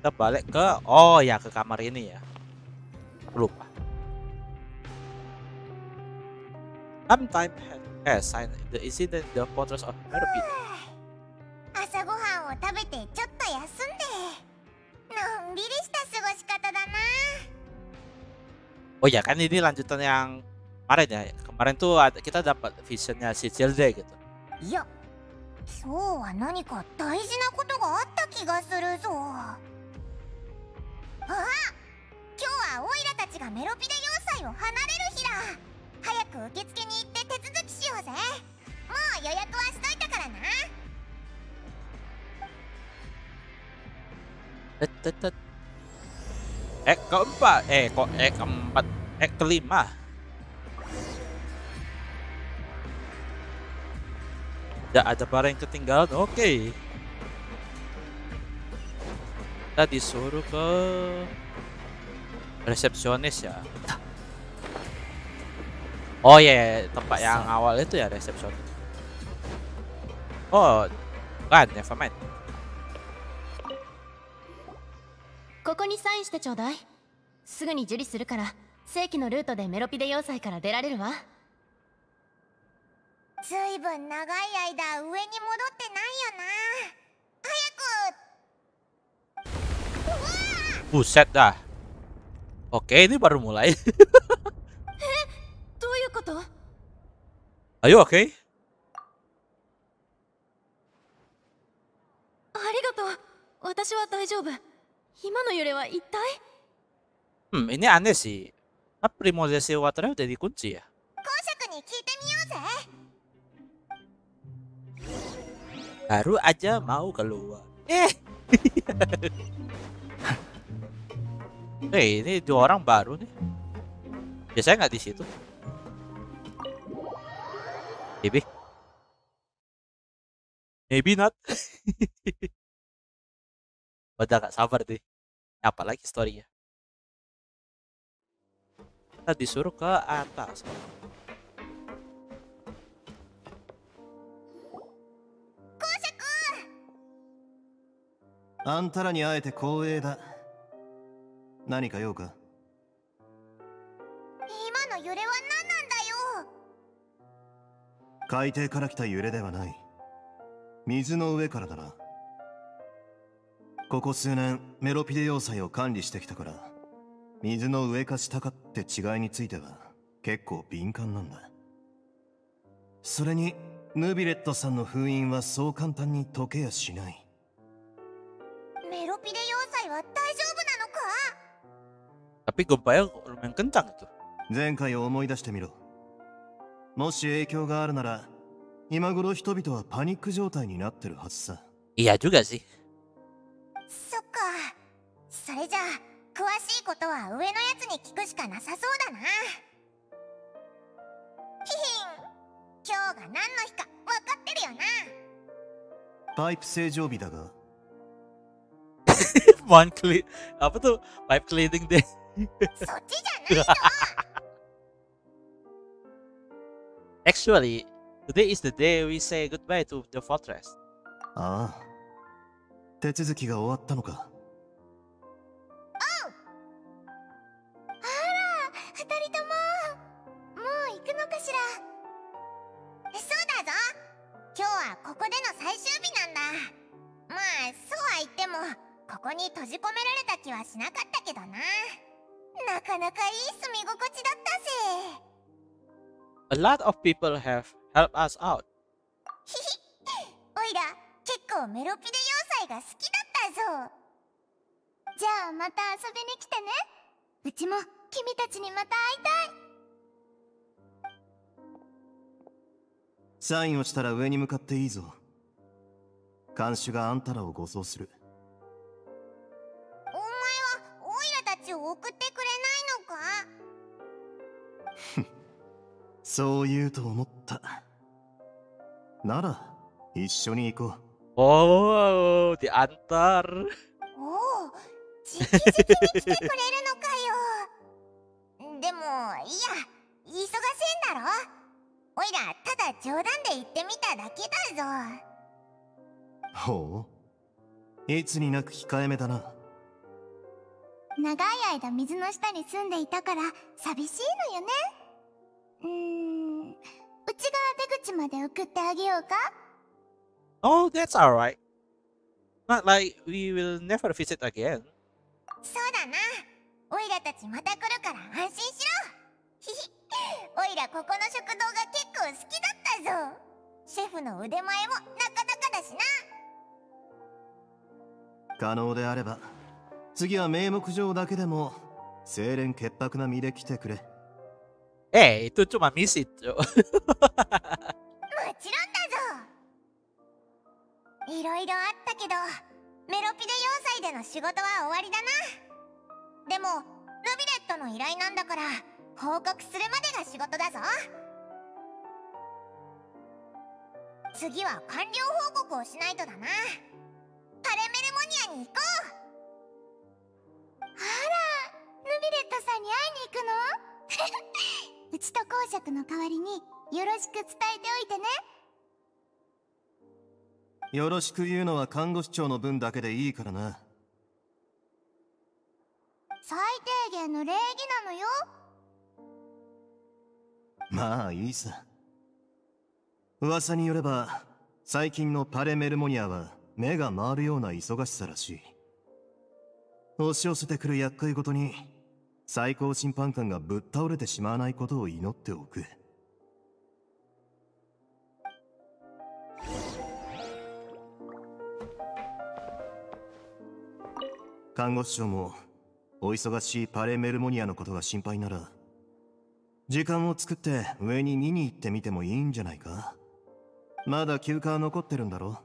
kita balik ke oh ya ke kamar ini ya lupa sometime has signed the incident the fortress of Merpid 朝ごはんを食べてちょっと休んでのんびりした過ごし方だな oh ya kan ini lanjutan yang kemarin ya kemarin tuh ada- kita dapat visionnya si Cilde gitu いや今日は何か大事なことがあった気がするぞ あ今日はオイラたちがメロピデ要塞を離れる日だ早く受付に行って手続きしようぜもう予約はしといたからなえ、keempat, eh, kok, eh, keempat, eh, kelima. Tidak ada barang yang ketinggalan oke kita disuruh ke resepsionis ya oh ya tempat yang awal itu ya resepsionis oh kan never mind ここにサインしてちょうだいすぐに受理するから正規のルートでメロピデ要塞から出られるわずいぶん長い間上に戻ってないよな早く Buset dah. Oke, ini baru mulai. Ayo, oke. okay? Hmm, ini aneh sih. Apa primordial waternya udah dikunci ya? Baru aja mau keluar. Eh. eh, ini dua orang baru nih. Biasanya nggak di situ. Maybe. Maybe not. Udah gak sabar deh. Apalagi storynya. Kita disuruh ke atas. あんたらに会えて光栄だ何か用か？今の揺れは何なんだよ？海底から来た揺れではない。水の上からだな。ここ数年メロピデ要塞を管理してきたから水の上か下かって違いについては結構敏感なんだ。それにヌビレットさんの封印はそう簡単に解けやしない。メロピデ要塞は大丈夫なのか？Tapi gempanya lumayan kencang itu. 前回を思い出してみろ。もし影響があるなら今頃人々はパニック状態になってるはずさ。Iya juga sih. そっか。それじゃあ詳しいことは上のやつに聞くしかなさそうだな。ヒヒン。今日が何の日か分かってるよな。パイプ正常日だが。One clean apa tuh? Pipe cleaning deh. そっちじゃないよ Actually, today is the day we say goodbye to the fortress. ああ。手続きが終わったのか。二人とも。もう行くのかしら。そうだぞ。今日はここでの最終日なんだ。まあそうは言ってもここに閉じ込められた気はしなかったけどななかなかいい住み心地だったぜ。A lot of people have helped us out. おいら結構メロピデ要塞が好きだったぞ。じゃあまた遊びに来てね。うちも君たちにまた会いたい。サインをしたら上に向かっていいぞ。看守があんたらを護送するそう言うと思った。なら一緒に行こ Oh, diantar. おお直々に来てくれるのかよ。でもいや忙しいんだろ？おいらただ冗談で言ってみただけだぞ。うほう。いつになく控えめだな。長い間水の下に住んでいたから寂しいのよねうーん。うちが出口まで送ってあげようか？Oh, that's alright. Not like we will never visit again. そうだな。オイラたちまた来るから安心しろ。ひひ。オイラここの食堂が結構好きだったぞ。シェフの腕前もなかなかだしな。可能であれば次は名目上だけでも清廉潔白な身で来てくれ Eh, itu cuma misi, Cuk. もちろんだぞ!いろいろあったけどメロピデ要塞での仕事は終わりだな.でもヌビレットの依頼なんだから報告するまでが仕事だぞ.次は完了報告をしないとだな.パレメルモちと公爵の代わりによろしく伝えておいてね。よろしく言うのは看護師長の分だけでいいからな。最低限の礼儀なのよ。まあいいさ。噂によれば最近のパレメルモニアは目が回るような忙しさらしい。押し寄せてくる厄介ごとに最高審判官がぶっ倒れてしまわないことを祈っておく。看護師長もお忙しいパレメルモニアのことが心配なら時間を作って上に見に行ってみてもいいんじゃないか？まだ休暇は残ってるんだろ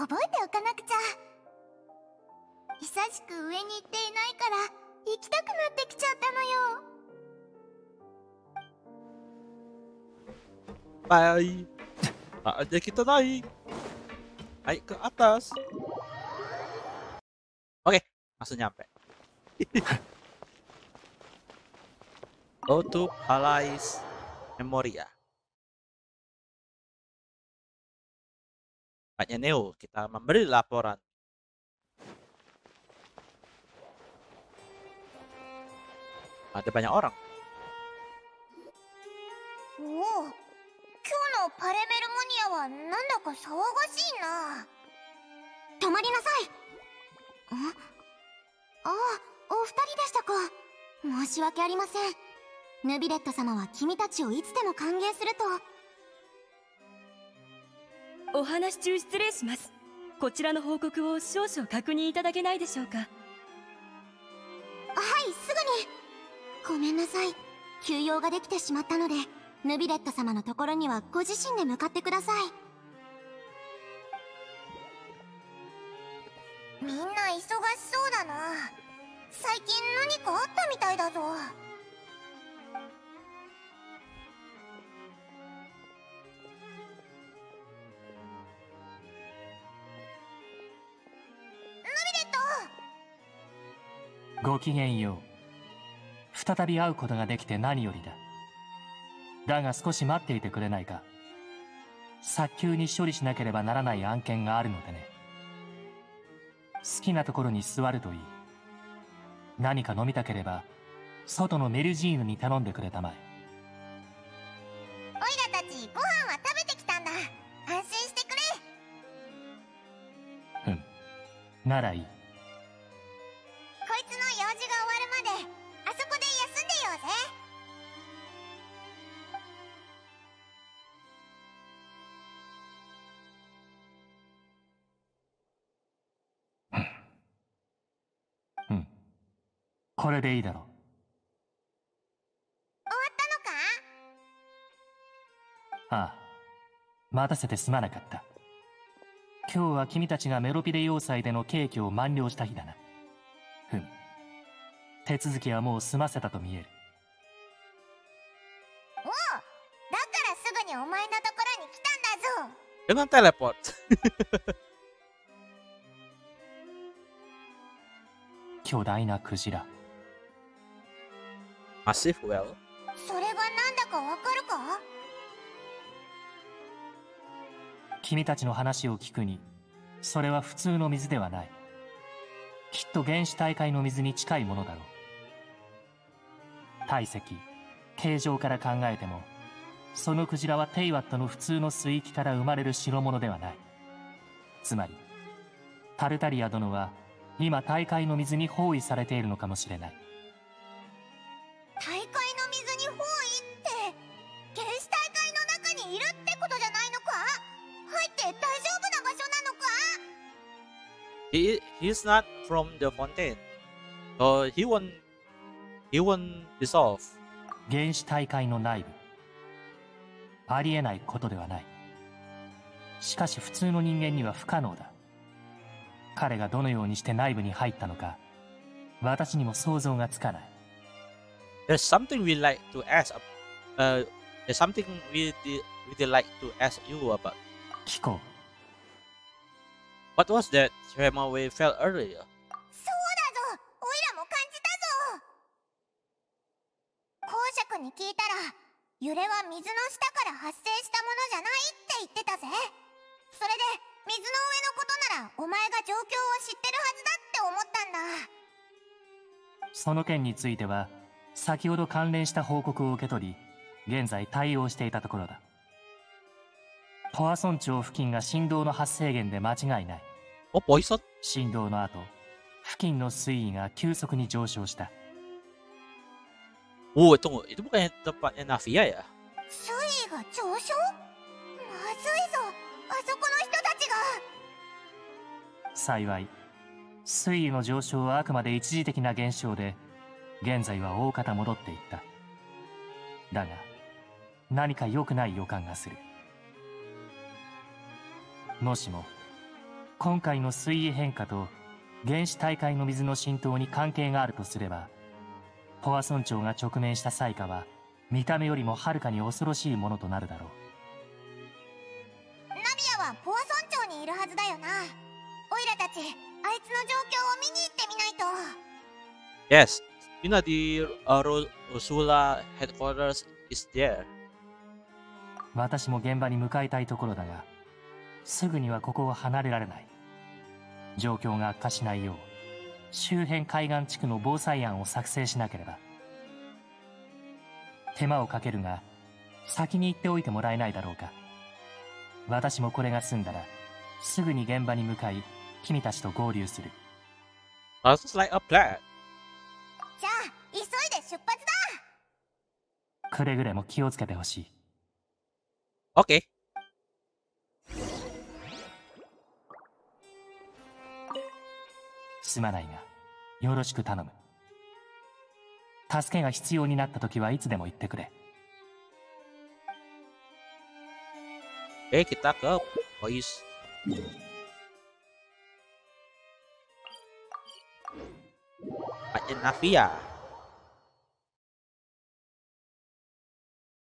覚えておかなくちゃ久しく上に行っていないから行きたくなってきちゃったのよ Bye. Aja kita naik. Naik ke atas. Oke, langsung nyampe. Go to Palais Memoria. Tempatnya Neo, kita memberi laporan. Ada banyak orang. おお今日のパレメルモニアはなんだか騒がしいな。止まりなさい。んああお二人でしたか。申し訳ありません。ヌビレット様は君たちをいつでも歓迎すると。お話中失礼します。こちらの報告を少々確認いただけないでしょうか。はいすぐに。ごめんなさい。休養ができてしまったのでヌビレット様のところにはご自身で向かってください。みんな忙しそうだな。最近何かあったみたいだぞごきげんよう。再び会うことができて何よりだ。だが少し待っていてくれないか。早急に処理しなければならない案件があるのでね。好きなところに座るといい。何か飲みたければ外のメルジーヌに頼んでくれたまえ。オイラたちご飯は食べてきたんだ。安心してくれ。ふん。ならいいこれでいいだろう。終わったのか？ああ待たせてすまなかった。今日は君たちがメロピデ要塞での刑期を満了した日だな。ふむ手続きはもう済ませたと見える。おうだからすぐにお前のところに来たんだぞ。teleport. 巨大なクジラ Massive well? それがなんだかわかるか？君たちの話を聞くにそれは普通の水ではない。きっと原始大会の水に近いものだろう。体積形状から考えてもそのクジラはテイワットの普通の水域から生まれる代物ではない。つまりタルタリア殿は今大会の水に包囲されているのかもしれない He he's not from the fountain, so he won't he won't dissolve. 原始大会の内部ありえないことではないしかし普通の人間には不可能だ彼がどのようにして内部に入ったのか私にも想像がつかない There's something we like to ask. Uh, there's something we we'd like to ask you about. 聞こ What was that tremor we felt earlier? そうだぞ。オイラも感じたぞ。公爵に聞いたら揺れは水の下から発生したものじゃないって言ってたぜ。それで水の上のことならお前が状況を知ってるはずだって思ったんだ。うその件については先ほど関連した報告を受け取り現在対応していたところだポアソン町付近が振動の発生源で間違いない Oh, poison? 振動の後付近の水位が急速に上昇した Oh, tunggu. Itu tempatnya Navia ya? 水位が上昇？まずいぞあそこの人たちが幸い水位の上昇はあくまで一時的な現象で現在は大方戻っていっただが何か良くない予感がするもしも今回の水位変化と原始大会の水の浸透に関係があるとすればポアソン町が直面した災禍は見た目よりもはるかに恐ろしいものとなるだろうナビアはポア村長にいるはずだよなオイラたちあいつの状況を見に行ってみないと Yes. You know the uh, Ro- Rosula headquarters is there. 私も現場に向かいたいところだがすぐにはここを離れられない。状況が悪化しないよう周辺海岸地区の防災案を作成しなければ。手間をかけるが先に行っておいてもらえないだろうか。私もこれが済んだらすぐに現場に向かい君たちと合流する。Sounds like a plan. じゃあ急いで出発だ。くれぐれも気をつけてほしい。Okay. すまないがよろしく頼む助けが必要になった時はいつでも言ってくれ Oke, kita ke Pois. Tempatnya Navia.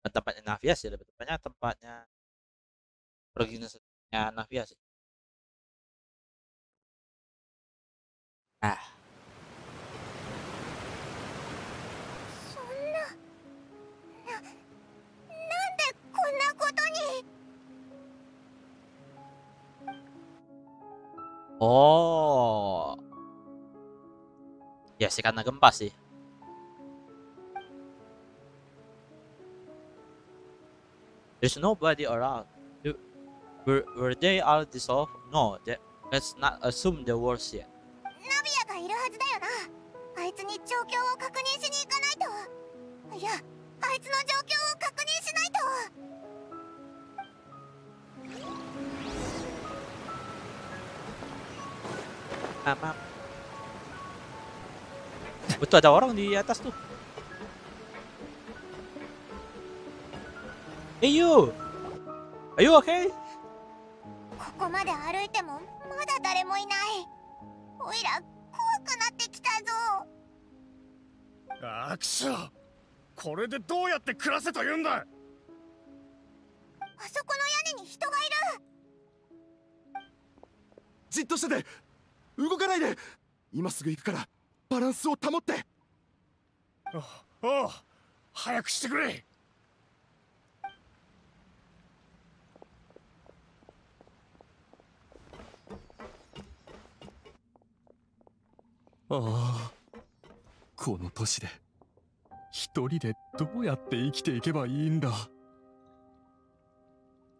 Tempatnya Navia sih, lebih tepatnya tempatnya organisasinya Navia sih. Nah, そんなななんでこんなことに oh. Ya sih karena gempa sih. There's nobody around. Do- Were, were they all dissolved? No, that, let's not assume the worst yet. いるはずだよなあいつに状況を確認しに行かないといやあいつの状況を確認しないと Mama. Betul ada orang di atas tuh. Hey you! Are you okay? ここまで歩いてもまだ誰もいないおいら怖くなってきたぞ。あくしょこれでどうやって暮らせと言うんだ。あそこの屋根に人がいる。じっとしてて。動かないで。今すぐ行くからバランスを保って。おおう早くしてくれああ。この年で一人でどうやって生きていけばいいんだ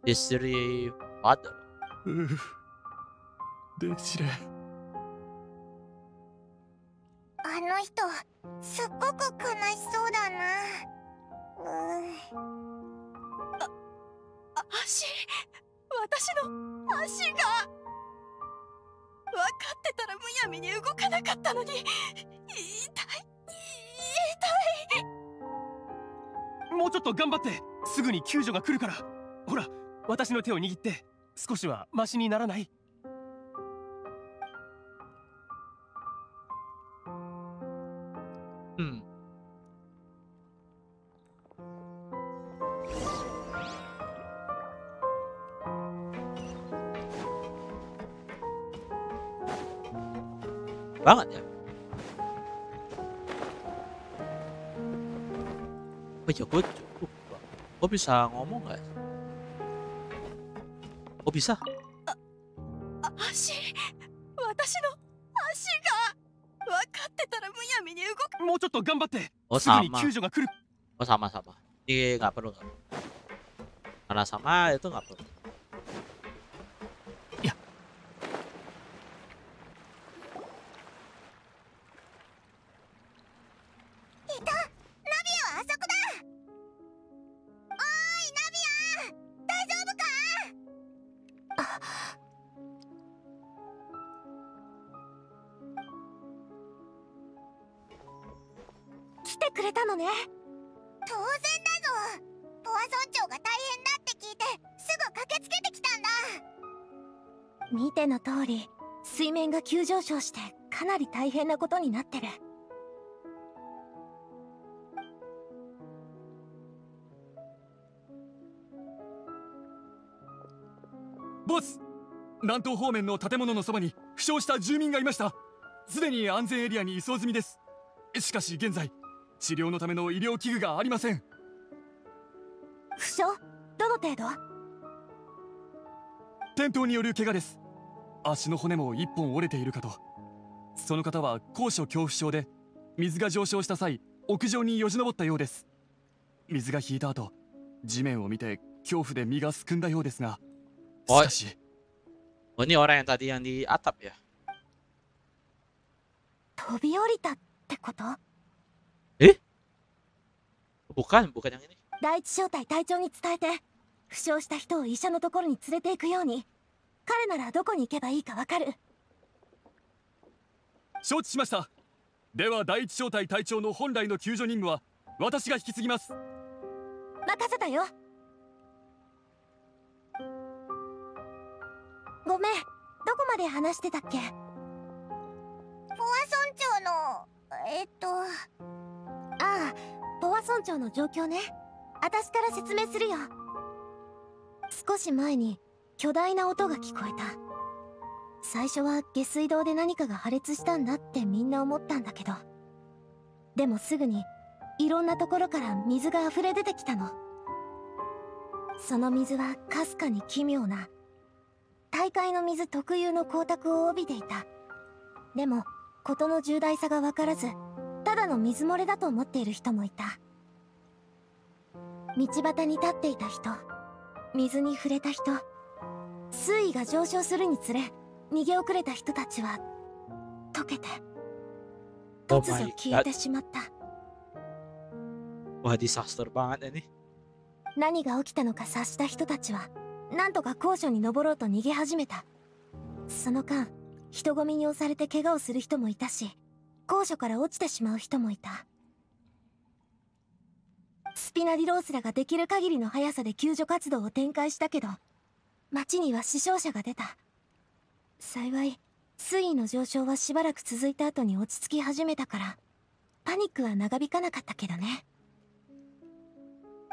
？History father? ううデシレすぐに救助が来るからほら私の手を握って少しはマシにならない？うん。banget ya. Oh ya gue cukup. Gue bisa ngomong gak? Gue bisa? 足私の足が分かってたらむやみに動かもうちょっと頑張って Oh すぐに sama. 救助が来る Oh sama sama. Ini nggak perlu nggak perlu. Karena sama itu nggak perlu. 急上昇してかなり大変なことになってる。ボス南東方面の建物のそばに負傷した住民がいました。すでに安全エリアに移送済みです。しかし現在治療のための医療器具がありません。負傷？どの程度？転倒による怪我です足の骨も一本折れているかと。その方は高所恐怖症で水が上昇した際屋上によじ登ったようです。水が引いた後地面を見て恐怖で身がすくんだようですがしかし。Oh ini orang yang tadi yang di atap ya? 飛び降りたってこと？Bukan, bukan yang ini. 第一小隊隊長に伝えて負傷した人を医者のところに連れて行くように彼ならどこに行けばいいかわかる。承知しました。では第一小隊隊長の本来の救助任務は私が引き継ぎます。任せたよ。ごめん。どこまで話してたっけ？ポア村長のえっと。ああポア村長の状況ね。私から説明するよ。少し前に巨大な音が聞こえた。最初は下水道で何かが破裂したんだってみんな思ったんだけど。でもすぐにいろんなところから水が溢れ出てきたの。その水はかすかに奇妙な大海の水特有の光沢を帯びていた。でも事の重大さが分からずただの水漏れだと思っている人もいた。道端に立っていた人水に触れた人水位が上昇するにつれ逃げ遅れた人たちは溶けて Oh 突如消え.てしまった Wah disaster banget ini. 何が起きたのか察した人たちはなんとか高所に登ろうと逃げ始めたその間人混みに押されて怪我をする人もいたし高所から落ちてしまう人もいたスピナディロースらができる限りの速さで救助活動を展開したけど町には死傷者が出た。幸い水位の上昇はしばらく続いた後に落ち着き始めたからパニックは長引かなかったけどね。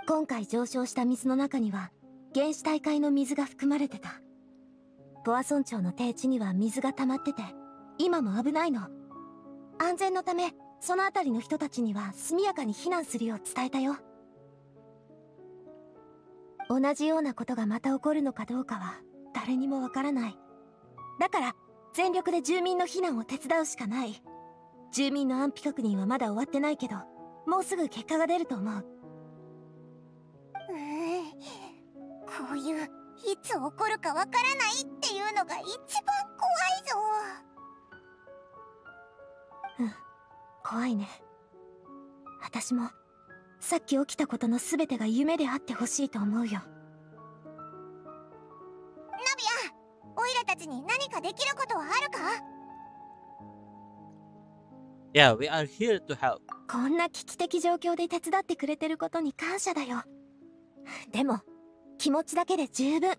今回上昇した水の中には原始大海の水が含まれてた。ボア村長の低地には水が溜まってて今も危ないの。安全のためその辺りの人たちには速やかに避難するよう伝えたよ。同じようなことがまた起こるのかどうかは誰にもわからない。だから全力で住民の避難を手伝うしかない。住民の安否確認はまだ終わってないけどもうすぐ結果が出ると思う。うーんこういういつ起こるかわからないっていうのが一番怖いぞ。怖いね。私もさっき起きたことの全てが夢であってほしいと思うよ。ナビアオイラたちに何かできることはあるか？Yeah, we are here to help. こんな危機的状況で手伝ってくれてることに感謝だよ。でも気持ちだけで十分。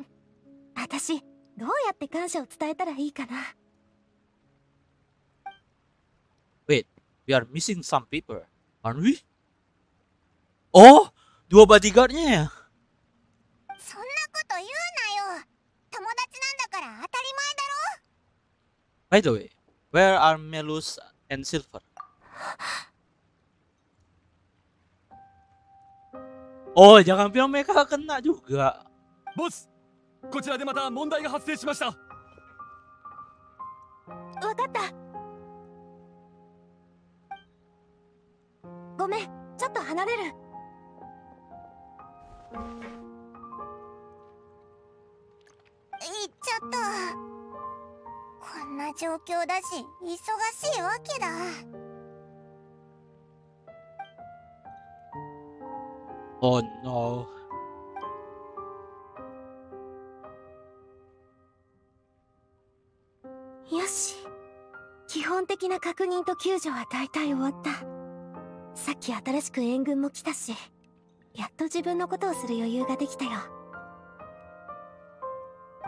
私どうやって感謝を伝えたらいいかな？Wait, we are missing some people, aren't we? Oh, dua bodyguardnya ya? そんなこと言うなよ友達なんだから当たり前だろ By the way, where are Melus and Silver? Oh, jangan bilang mereka kena juga. ボスこちらでまた問題が発生しましたわかったごめんちょっと離れるちゃった。こんな状況だし忙しいわけだ。Oh no. よし。基本的な確認と救助は大体終わった。さっき新しく援軍も来たしやっと自分のことをする余裕ができたよ。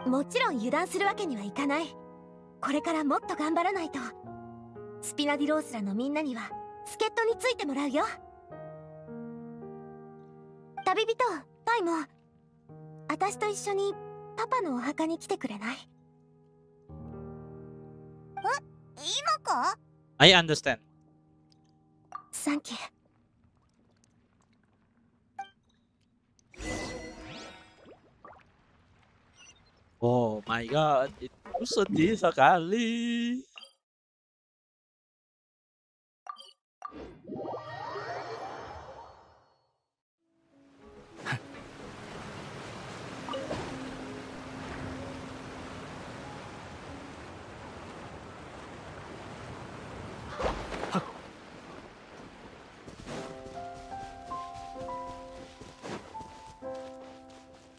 もちろん油断するわけにはいかない。これからもっと頑張らないと。スピナディロースらのみんなには助っ人についてもらうよ。旅人タイも私と一緒にパパのお墓に来てくれない？今か？I understand. サンキュー Oh my god, itu sedih sekali.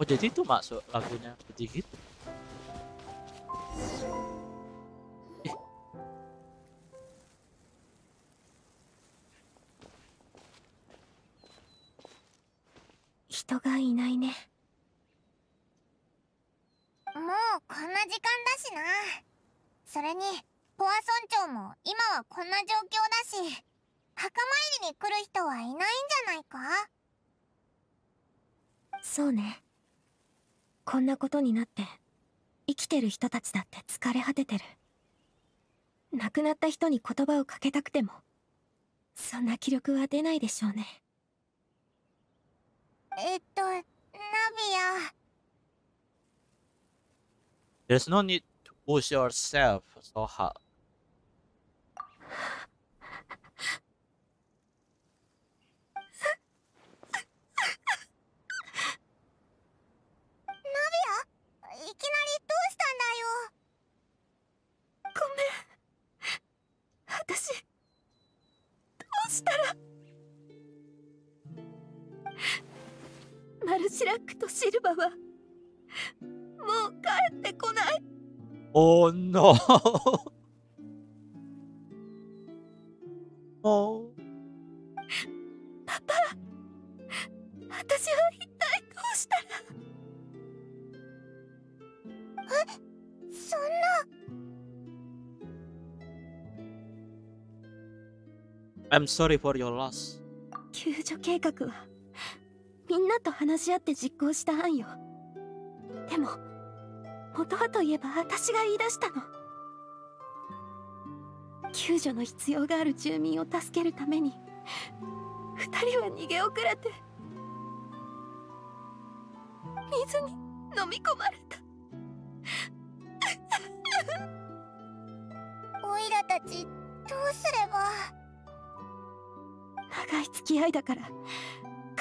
Oh jadi itu masuk lagunya sedikit? Eh. 人がいないねもうこんな時間だしなそれにポア村長も今はこんな状況だし墓参りに来る人はいないんじゃないかそうねこんなことになって生きてる人たちだって疲れ果ててる。亡くなった人に言葉をかけたくてもそんな気力は出ないでしょうね。えっとナビア There's no need to push yourself so hard. シラックとシルバはもう帰ってこない Oh no. oh. パパ私は一体どうしたらそんな I'm sorry for your loss. 救助計画は？話し合って実行した案よ。でも元はといえば私が言い出したの。救助の必要がある住民を助けるために二人は逃げ遅れて水に飲み込まれた。オイラたちどうすれば？長い付き合いだから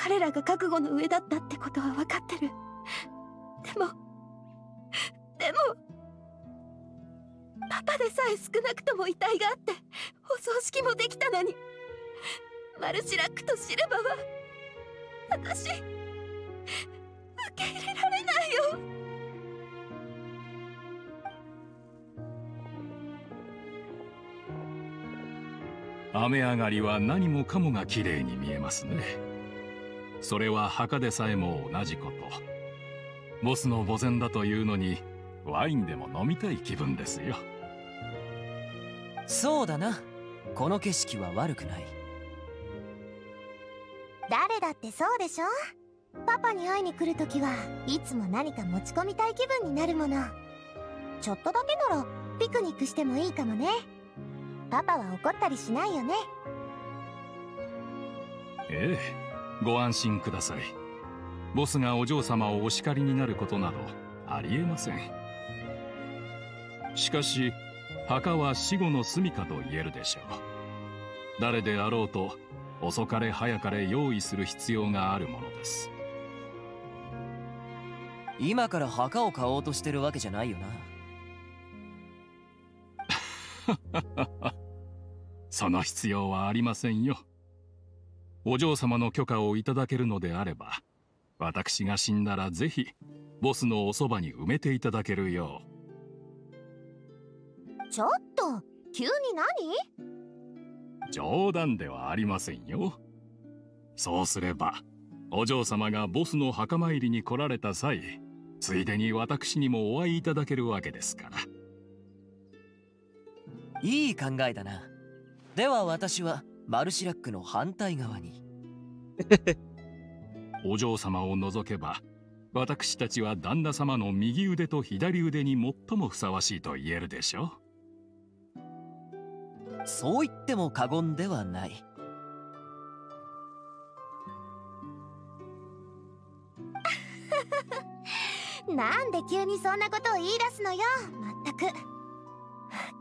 彼らが覚悟の上だったってことは分かってる。でもでもパパでさえ少なくとも遺体があってお葬式もできたのにマルシラックとシルバは私受け入れられないよ。雨上がりは何もかもが綺麗に見えますね。それは墓でさえも同じこと。ボスの墓前だというのにワインでも飲みたい気分ですよ。そうだな。この景色は悪くない。誰だってそうでしょ？パパに会いに来るときはいつも何か持ち込みたい気分になるもの。ちょっとだけならピクニックしてもいいかもね。パパは怒ったりしないよね。ええご安心ください。ボスがお嬢様をお叱りになることなどありえません。しかし墓は死後の住処と言えるでしょう。誰であろうと遅かれ早かれ用意する必要があるものです。今から墓を買おうとしてるわけじゃないよな。その必要はありませんよお嬢様の許可をいただけるのであれば私が死んだらぜひボスのおそばに埋めていただけるよう。ちょっと急に何？冗談ではありませんよ。そうすればお嬢様がボスの墓参りに来られた際ついでに私にもお会いいただけるわけですから。いい考えだな。では私はマルシラックの反対側に。お嬢様を除けば私たちは旦那様の右腕と左腕に最もふさわしいと言えるでしょそう言っても過言ではない。なんで急にそんなことを言い出すのよ。まったく。分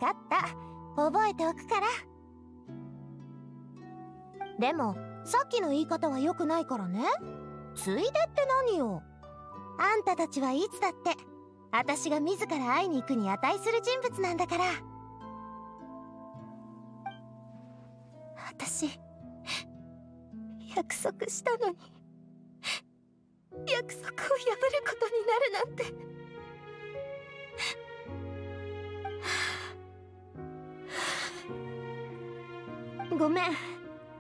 かった。覚えておくからでもさっきの言い方は良くないからね。ついでって何よ。あんたたちはいつだって私が自ら会いに行くに値する人物なんだから。私約束したのに約束を破ることになるなんて。ごめん。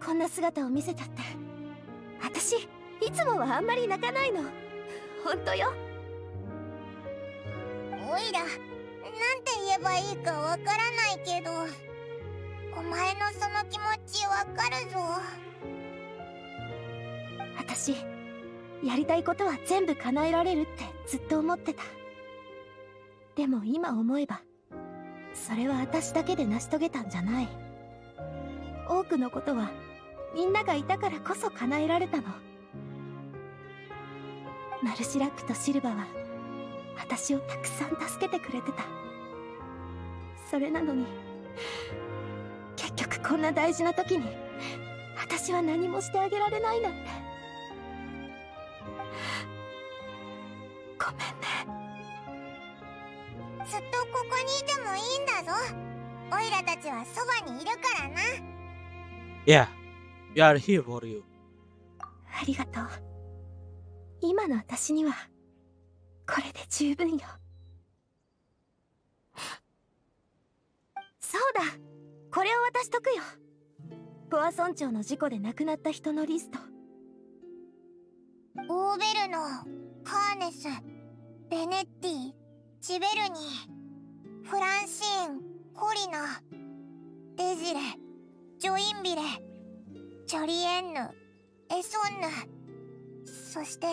こんな姿を見せちゃって。私いつもはあんまり泣かないの。本当よ。おいらなんて言えばいいかわからないけどお前のその気持ちわかるぞ。私やりたいことは全部叶えられるってずっと思ってた。でも今思えばそれは私だけで成し遂げたんじゃない。多くのことはみんながいたからこそ叶えられたの。マルシラックとシルバは私をたくさん助けてくれてた。それなのに結局こんな大事な時に私は何もしてあげられないなんて。ごめんね。ずっとここにいてもいいんだぞ。オイラたちはそばにいるからな。Yeah, we are here for you? ありがとう。今の私にはこれで十分よ。そうだ。これを渡しとくよ。ポア村長の事故で亡くなった人のリスト。オーベルノカーネスベネッティチベルニーフランシーンコリナデジレジョインビレジョリエンヌエソンヌそして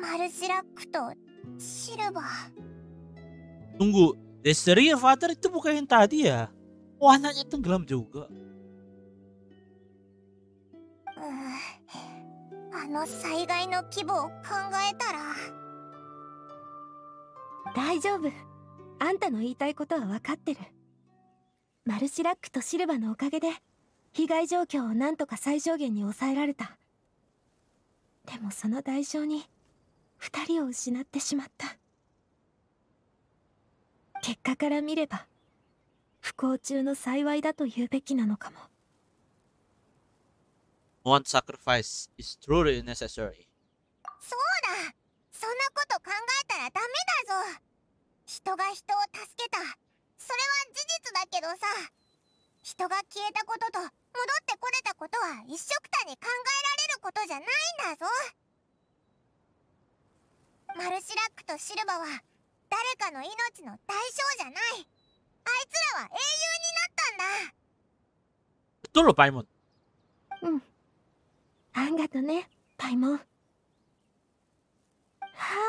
マルシラックとシルバー Tunggu, Destiny Father itu bukan yang tadi ya? Oh anaknya tenggelam juga. あの災害の規模を考えたら大丈夫あんたの言いたいことは分かってるマルシラックとシルバのおかげで被害状況をなんとか最小限に抑えられた。でもその代償に二人を失ってしまった。結果から見れば不幸中の幸いだと言うべきなのかも。One sacrifice is truly necessary. そうだ。そんなこと考えたらダメだぞ。人が人を助けた。それは事実だけどさ人が消えたことと戻ってこれたことは一緒くたに考えられることじゃないんだぞ。マルシラックとシルバは誰かの命の代償じゃない。あいつらは英雄になったんだ。Betul loh, Paimon. うん。あんがとねパイモン。はあ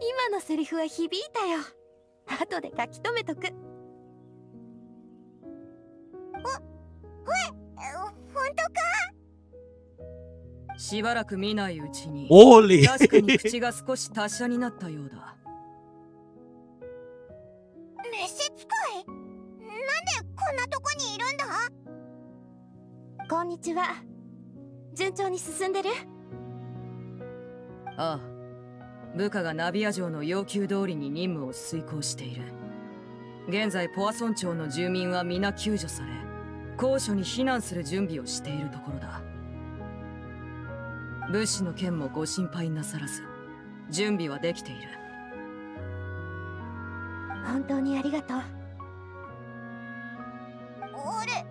今のセリフは響いたよ。後で書き留めとくしばらく見ないうちに Holy! 確かに口が少し達者になったようだ。召使い？なんでこんなとこにいるんだ？こんにちは。順調に進んでる？ああ。部下がナビア城の要求通りに任務を遂行している。現在ポアソン町の住民は皆救助され高所に避難する準備をしているところだ。物資の件もご心配なさらず準備はできている。本当にありがとう。あれ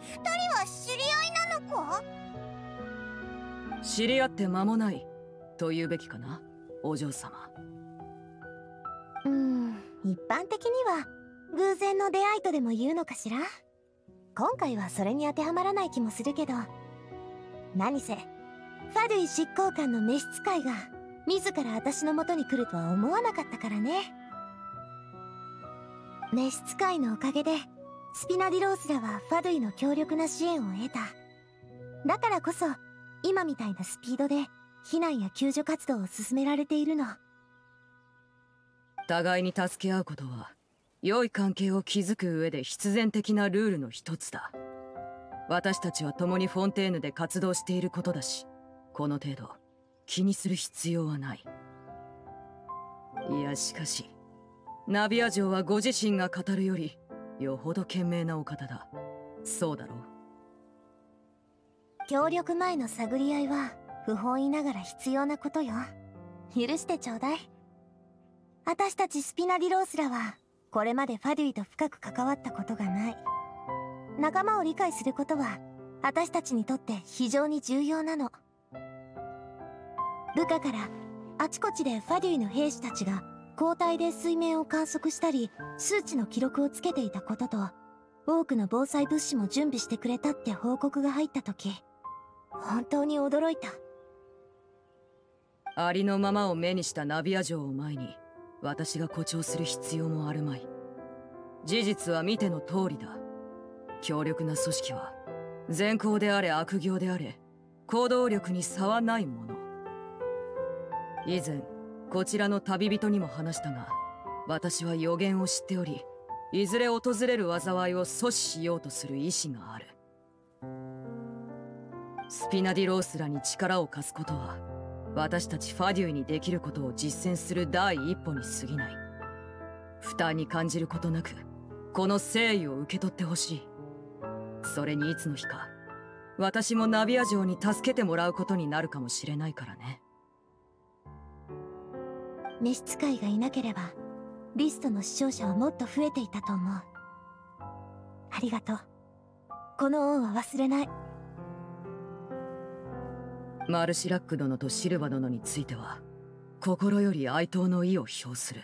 二人は知り合いなのか？知り合って間もないと言うべきかなお嬢様。うん一般的には偶然の出会いとでも言うのかしら？今回はそれに当てはまらない気もするけど。何せファドゥイ執行官の召使いが自ら私の元に来るとは思わなかったからね。召使いのおかげでスピナディロースらはファドゥイの強力な支援を得た。だからこそ今みたいなスピードで避難や救助活動を進められているの。互いに助け合うことは良い関係を築く上で必然的なルールの一つだ。私たちは共にフォンテーヌで活動していることだしこの程度気にする必要はない。いやしかしナビア城はご自身が語るよりよほど賢明なお方だ。そうだろう。協力前の探り合いは不本意ながら必要なことよ。許してちょうだい。私たちスピナディロースらはこれまでファデュイと深く関わったことがない。仲間を理解することは私たちにとって非常に重要なの。部下からあちこちでファデュイの兵士たちが交代で水面を観測したり数値の記録をつけていたことと多くの防災物資も準備してくれたって報告が入った時本当に驚いた。ありのままを目にしたナビア城を前に私が誇張する必要もあるまい。事実は見ての通りだ。強力な組織は善行であれ悪行であれ行動力に差はないもの。以前こちらの旅人にも話したが私は予言を知っておりいずれ訪れる災いを阻止しようとする意志がある。スピナディロースらに力を貸すことは私たちファデュイにできることを実践する第一歩に過ぎない。負担に感じることなくこの誠意を受け取ってほしい。それにいつの日か私もナビア城に助けてもらうことになるかもしれないからね。召使いがいなければリストの視聴者はもっと増えていたと思う。ありがとう。この恩は忘れない。マルシラック殿とシルバ殿については心より哀悼の意を表する。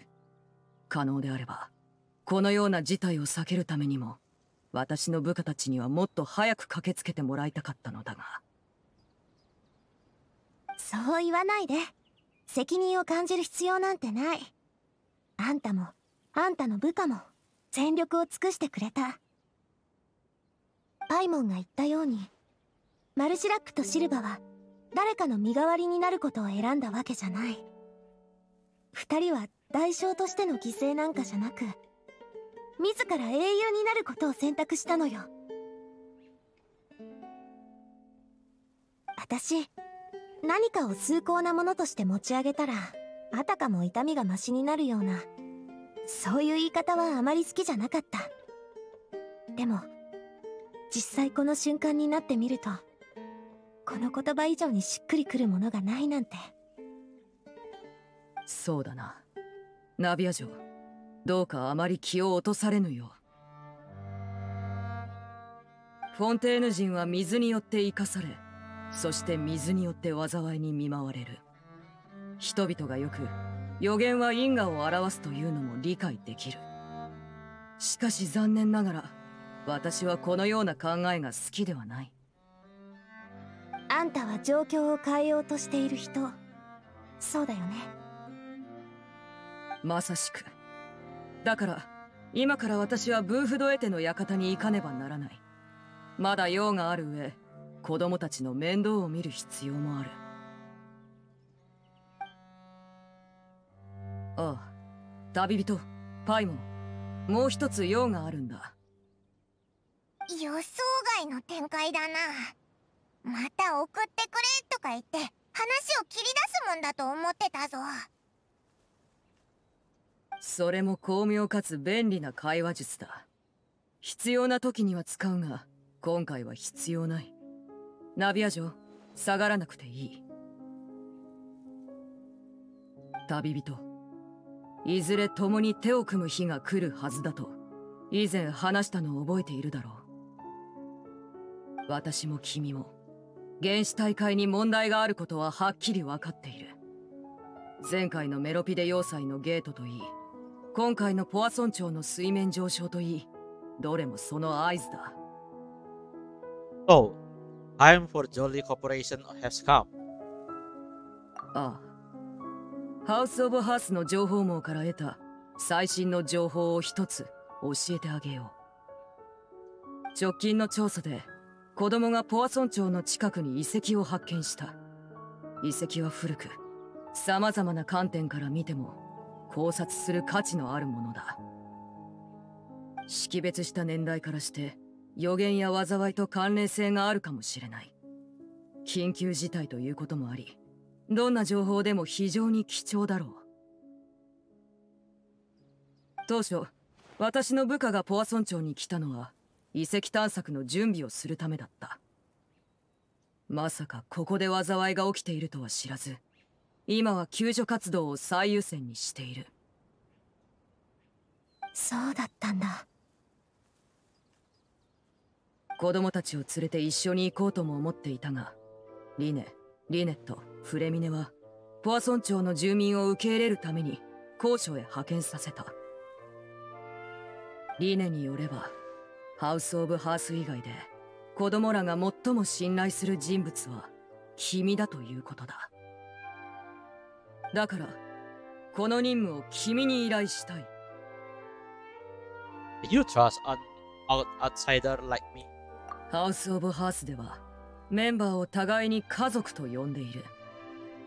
可能であればこのような事態を避けるためにも私の部下たちにはもっと早く駆けつけてもらいたかったのだが。そう言わないで。責任を感じる必要なんてない。あんたもあんたの部下も全力を尽くしてくれた。パイモンが言ったようにマルシラックとシルバは誰かの身代わりになることを選んだわけじゃない。二人は代償としての犠牲なんかじゃなく自ら英雄になることを選択したのよ。私何かを崇高なものとして持ち上げたらあたかも痛みがマシになるようなそういう言い方はあまり好きじゃなかった。でも実際この瞬間になってみるとこの言葉以上にしっくりくるものがないなんて。そうだな。ナビア城。どうかあまり気を落とされぬよう。フォンテーヌ人は水によって生かされそして水によって災いに見舞われる。人々がよく予言は因果を表すというのも理解できる。しかし残念ながら私はこのような考えが好きではない。あんたは状況を変えようとしている人。そうだよね。まさしく。だから今から私はブーフドエテの館に行かねばならない。まだ用がある上子供たちの面倒を見る必要もある。ああ旅人パイモン。もう一つ用があるんだ。予想外の展開だなまた送ってくれとか言って話を切り出すもんだと思ってたぞ。それも巧妙かつ便利な会話術だ。必要な時には使うが今回は必要ない。ナビア城下がらなくていい。旅人。いずれ共に手を組む日が来るはずだと以前話したのを覚えているだろう。私も君も。原始大会に問題があることははっきり分かっている。前回のメロピデ要塞のゲートといい今回のポアソン町の水面上昇といいどれもその合図だ。So, time for Jolly Corporation has come. ああ。ハウス・オブ・ハースの情報網から得た最新の情報を一つ教えてあげよう。直近の調査で子供がポアソン町の近くに遺跡を発見した。遺跡は古く様々な観点から見ても考察する価値のあるものだ。識別した年代からして予言や災いと関連性があるかもしれない。緊急事態ということもありどんな情報でも非常に貴重だろう。当初私の部下がポアソン町に来たのは遺跡探索の準備をするためだった。まさかここで災いが起きているとは知らず今は救助活動を最優先にしている。そうだったんだ。子供たちを連れて一緒に行こうとも思っていたがリネリネットフレミネはポアソン町の住民を受け入れるために高所へ派遣させた。リネによればハウス・オブ・ハース以外で子供らが最も信頼する人物は君だということだ。だからこの任務を君に依頼したい。You trust an out outsider like me? ハウス・オブ・ハースではメンバーを互いに家族と呼んでいる。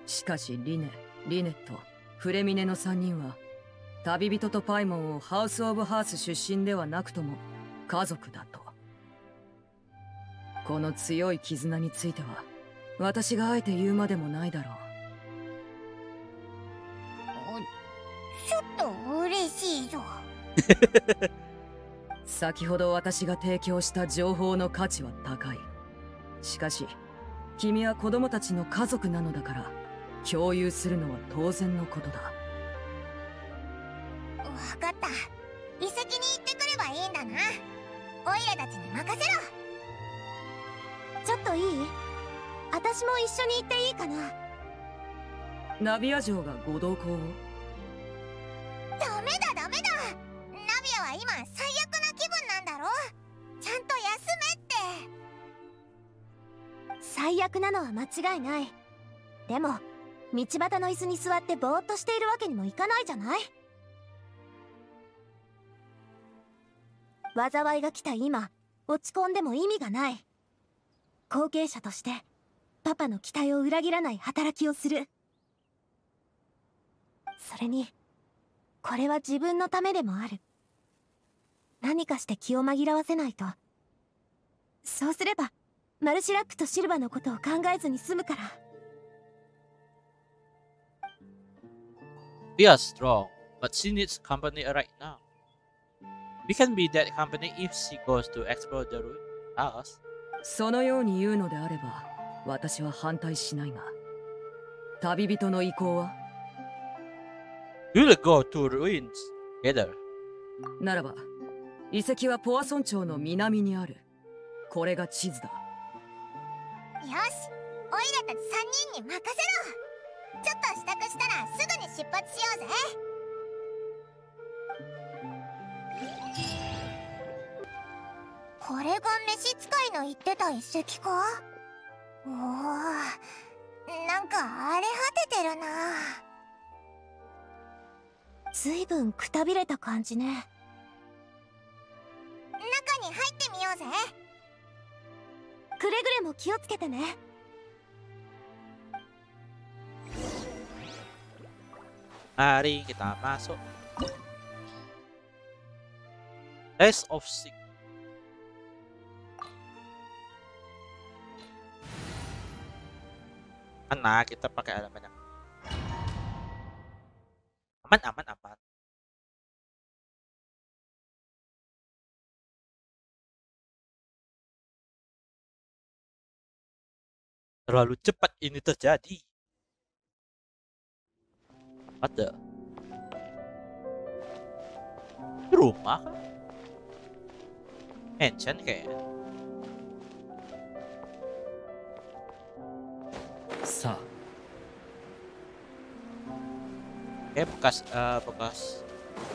しかしリネリネットフレミネの3人は旅人とパイモンをハウス・オブ・ハース出身ではなくとも家族だと。この強い絆については私があえて言うまでもないだろう。ちょっと嬉しいぞ。先ほど私が提供した情報の価値は高い。しかし君は子供たちの家族なのだから共有するのは当然のことだ。分かった。遺跡に行ってくればいいんだなオイラたちに任せろ。ちょっといい？私も一緒に行っていいかな？ナビア城がご同行を？ダメだダメだ。ナビアは今最悪な気分なんだろちゃんと休めって。最悪なのは間違いない。でも道端の椅子に座ってぼーっとしているわけにもいかないじゃない？災いが来た今落ち込んでも意味がない。後継者としてパパの期待を裏切らない働きをする。それにこれは自分のためでもある。何かして気を紛らわせないと。そうすればマルシラックとシルバのことを考えずに済むから。We are strong, but she needs company right now. We can be that company if she goes to explore the route. Us. そのように言うのであれば私は反対しないが旅人の意向は？We'll go to ruins together. ならば遺跡はポアソン町の南にあるこれが地図だよしオイラたち3人に任せろちょっと支度したらすぐに出発しようぜこれが召使いの言ってた遺跡か？おおなんか荒れ果ててるな。ずいぶんくたびれた感じね。中に入ってみようぜ。くれぐれも気をつけてね。Mari kita masuk. Test of Six. Mana kita pakai elemen yang aman aman aman. Terlalu cepat ini terjadi. Ini rumah? Mansion kayaknya. さあ Kayak bekas eh, bekas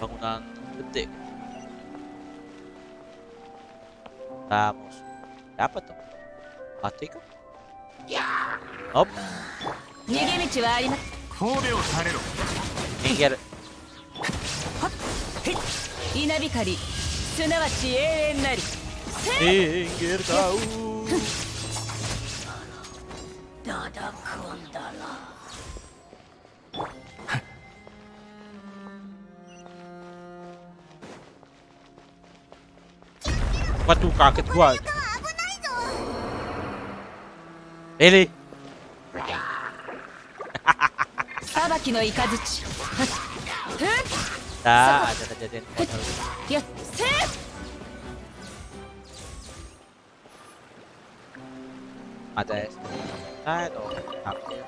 bangunan gede. Vamos. Dapat tuh. Mati kan? Hop. 逃げ道はありま神戸をされろ Minggir. 稲光すなわち永遠なり Minggir kau. だだくんだな Waduh kaget gua. Really? 裁きの雷ふっ Dah ada kejadian. やっせ Ada es. Side or up here.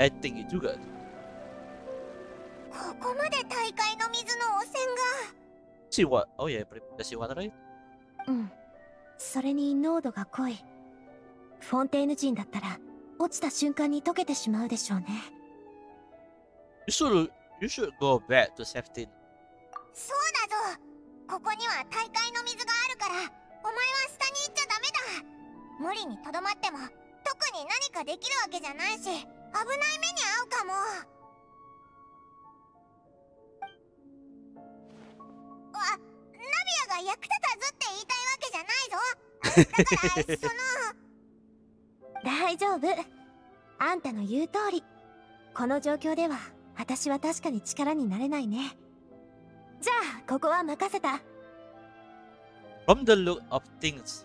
Eh tinggi juga tuh. ここまで大会の水の汚染が. Oh? うんそれに濃度が濃いフォンテーヌ人だったら落ちた瞬間に溶けてしまうでしょうね You should you should go back to safety. そうだぞ。ここには大会の水があるからお前は下に行っちゃダメだ。無理にとどまっても特に何かできるわけじゃないし危ない目に遭うかも。あナビアが役立たずって言いたいわけじゃないぞ。だからその 大丈夫。あんたの言う通り。この状況では私は確かに力になれないね。じゃあここは任せた。From the look of things,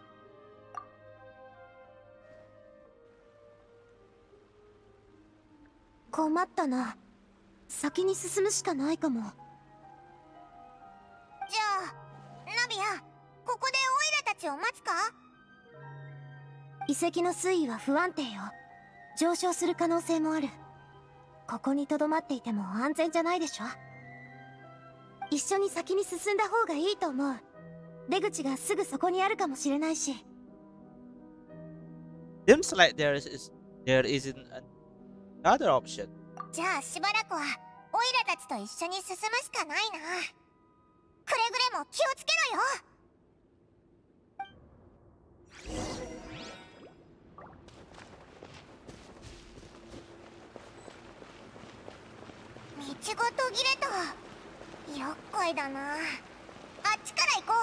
困ったな。先に進むしかないかも。じゃあナビアここでオイラたちを待つか？遺跡の水位は不安定よ。上昇する可能性もあるここにとどまっていても安全じゃないでしょ？一緒に先に進んだ方がいいと思う。出口がすぐそこにあるかもしれないし。Seems like there is there isn't another option. じゃあしばらくはオイラたちと一緒に進むしかないな。くれぐれも気をつけろよ道が途切れた。こいだな。あっちから行こ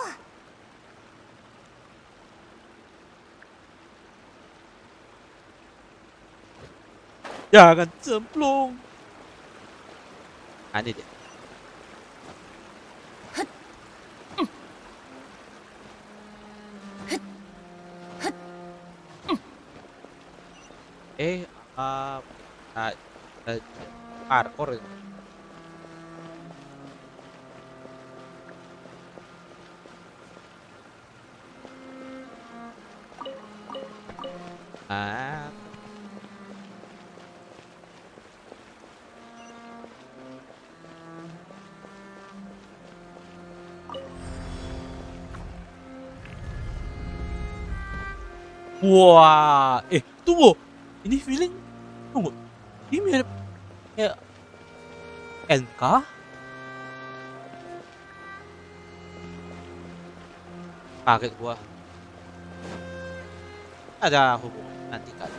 う。やがあ不あっ。あっ。あっ。あ、ああ、ああ、ああ、あ、あ、あ、あ、あ、あ Wah, eh tunggu, ini feeling tunggu, ini mirip kayak NK? Kaget gua. Ada hubungan nanti kali.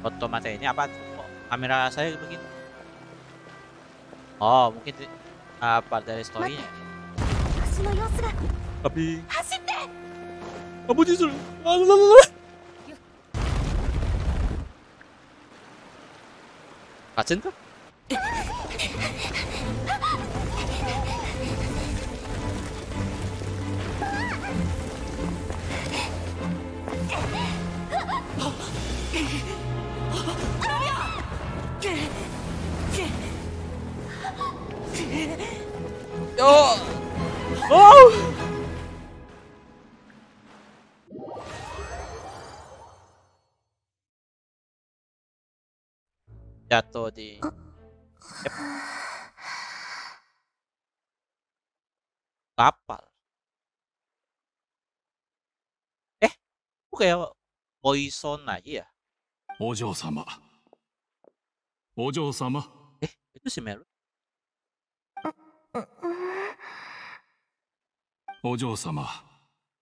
Foto mata ini apa? Kok kamera saya begini? Oh, mungkin part dari story-nya. 足の様子が Tapi 走って kamu justru Lalalala. Jatuh di Yep. kapal. Eh, kok kayak poison aja ya? お嬢様お嬢様 Eh, itu si Melu. お嬢様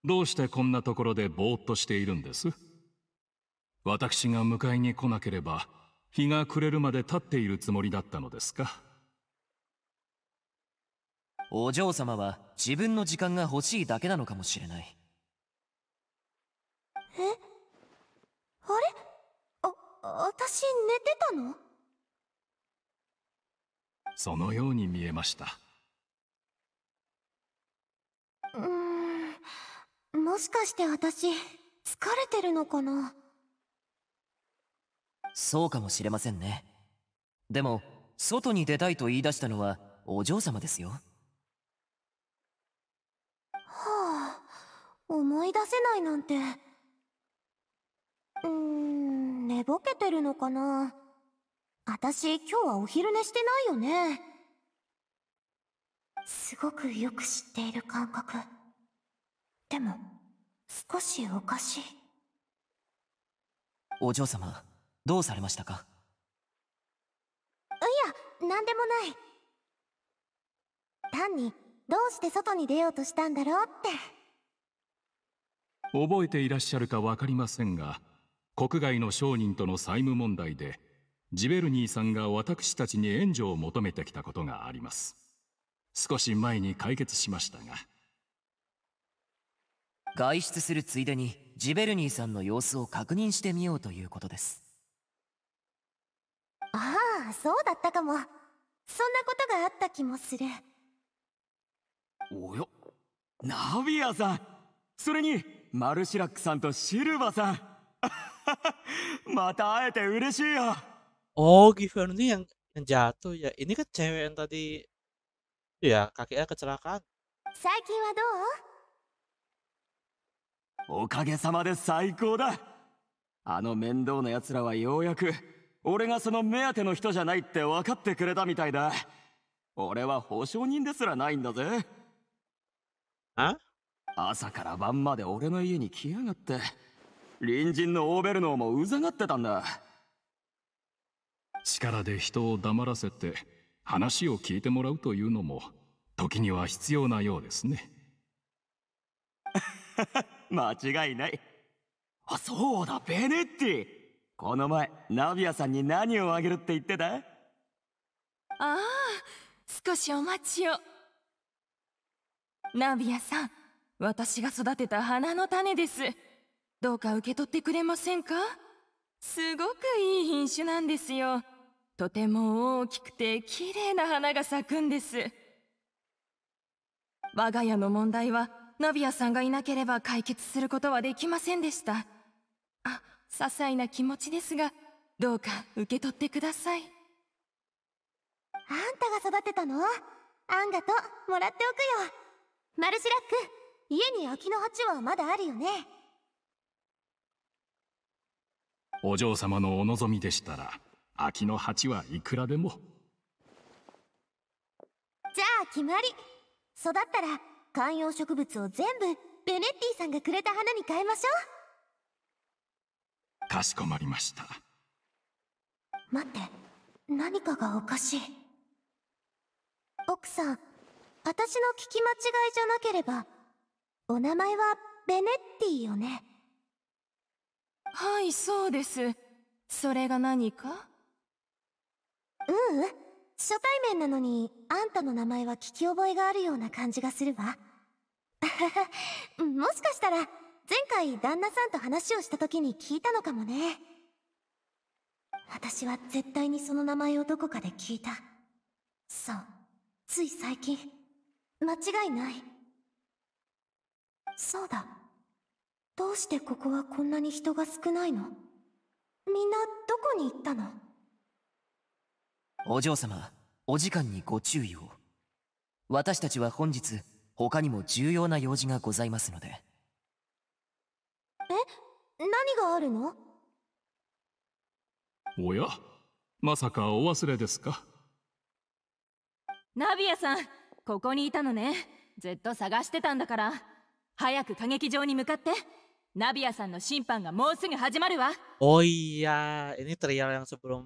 どうしてこんなところでぼーっとしているんです私が迎えに来なければ日が暮れるまで立っているつもりだったのですか？お嬢様は自分の時間が欲しいだけなのかもしれない。え？あれ？あ私寝てたの？そのように見えました。うーん。もしかして私疲れてるのかな？そうかもしれませんね。でも外に出たいと言い出したのはお嬢様ですよ。はあ思い出せないなんて。うーん寝ぼけてるのかな。私今日はお昼寝してないよね。すごくよく知っている感覚。でも少しおかしい。お嬢様どうされましたか？いや何でもない。単にどうして外に出ようとしたんだろうって。覚えていらっしゃるか分かりませんが国外の商人との債務問題でジベルニーさんが私たちに援助を求めてきたことがあります。少し前に解決しましたが。外出するついでにジベルニーさんの様子を確認してみようということですそうだったかも。そんなことがあった気もする。およナビアさん。それにマルシラックさんとシルバさん。また会えて嬉しいよ。Oh, Giver ini yang yang jatuh ya. Ini kan cewek yang tadi. Ya kakeknya kecelakaan. 最近はどう？おかげさまで最高だ。あの面倒な奴らはようやく俺がその目当ての人じゃないって分かってくれたみたいだ。俺は保証人ですらないんだぜ。あ？朝から晩まで俺の家に来やがって。隣人のオーベルノーもうざがってたんだ。力で人を黙らせて話を聞いてもらうというのも時には必要なようですね。間違いない。あそうだベネッティこの前ナビアさんに何をあげるって言ってた？ああ少しお待ちを。ナビアさん私が育てた花の種です。どうか受け取ってくれませんか？すごくいい品種なんですよ。とても大きくて綺麗な花が咲くんです。我が家の問題はナビアさんがいなければ解決することはできませんでした。些細な気持ちですがどうか受け取ってください。あんたが育てたの？あんがともらっておくよ。マルシラック家に秋の鉢はまだあるよね。お嬢様のお望みでしたら秋の鉢はいくらでも。じゃあ決まり。育ったら観葉植物を全部ベネッティさんがくれた花に変えましょかしこまりました。う待って何かがおかしい。奥さん私の聞き間違いじゃなければお名前はベネッティよね。はいそうです。それが何か？ううん。初対面なのにあんたの名前は聞き覚えがあるような感じがするわ。もしかしたら前回旦那さんと話をした時に聞いたのかもね。私は絶対にその名前をどこかで聞いた。そう。つい最近。間違いない。そうだ。どうしてここはこんなに人が少ないの？みんなどこに行ったの？お嬢様お時間にご注意を。私たちは本日他にも重要な用事がございますので。え何があるの？おや？まさかお忘れですか？ナビアさんここにいたのね。ずっと探してたんだから。早く歌劇場に向かって。ナビアさんの審判がもうすぐ始まるわ。Oh iya, ini trailer yang sebelum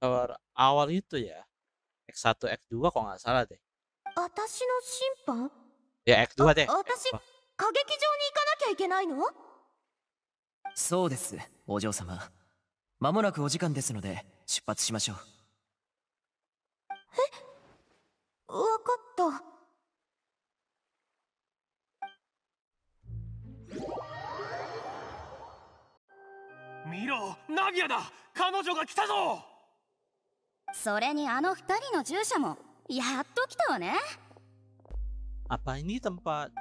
awal, awal itu ya. X1, X2 kok nggak salah deh. 私の審判 Ya X2 deh. あ私歌劇場に行かなきゃいけないの？そうですお嬢様。まもなくお時間ですので出発しましょう。わかった。見ろナビアだ。彼女が来たぞ。それにあの二人の従者もやっと来たわね。Apa ini tempat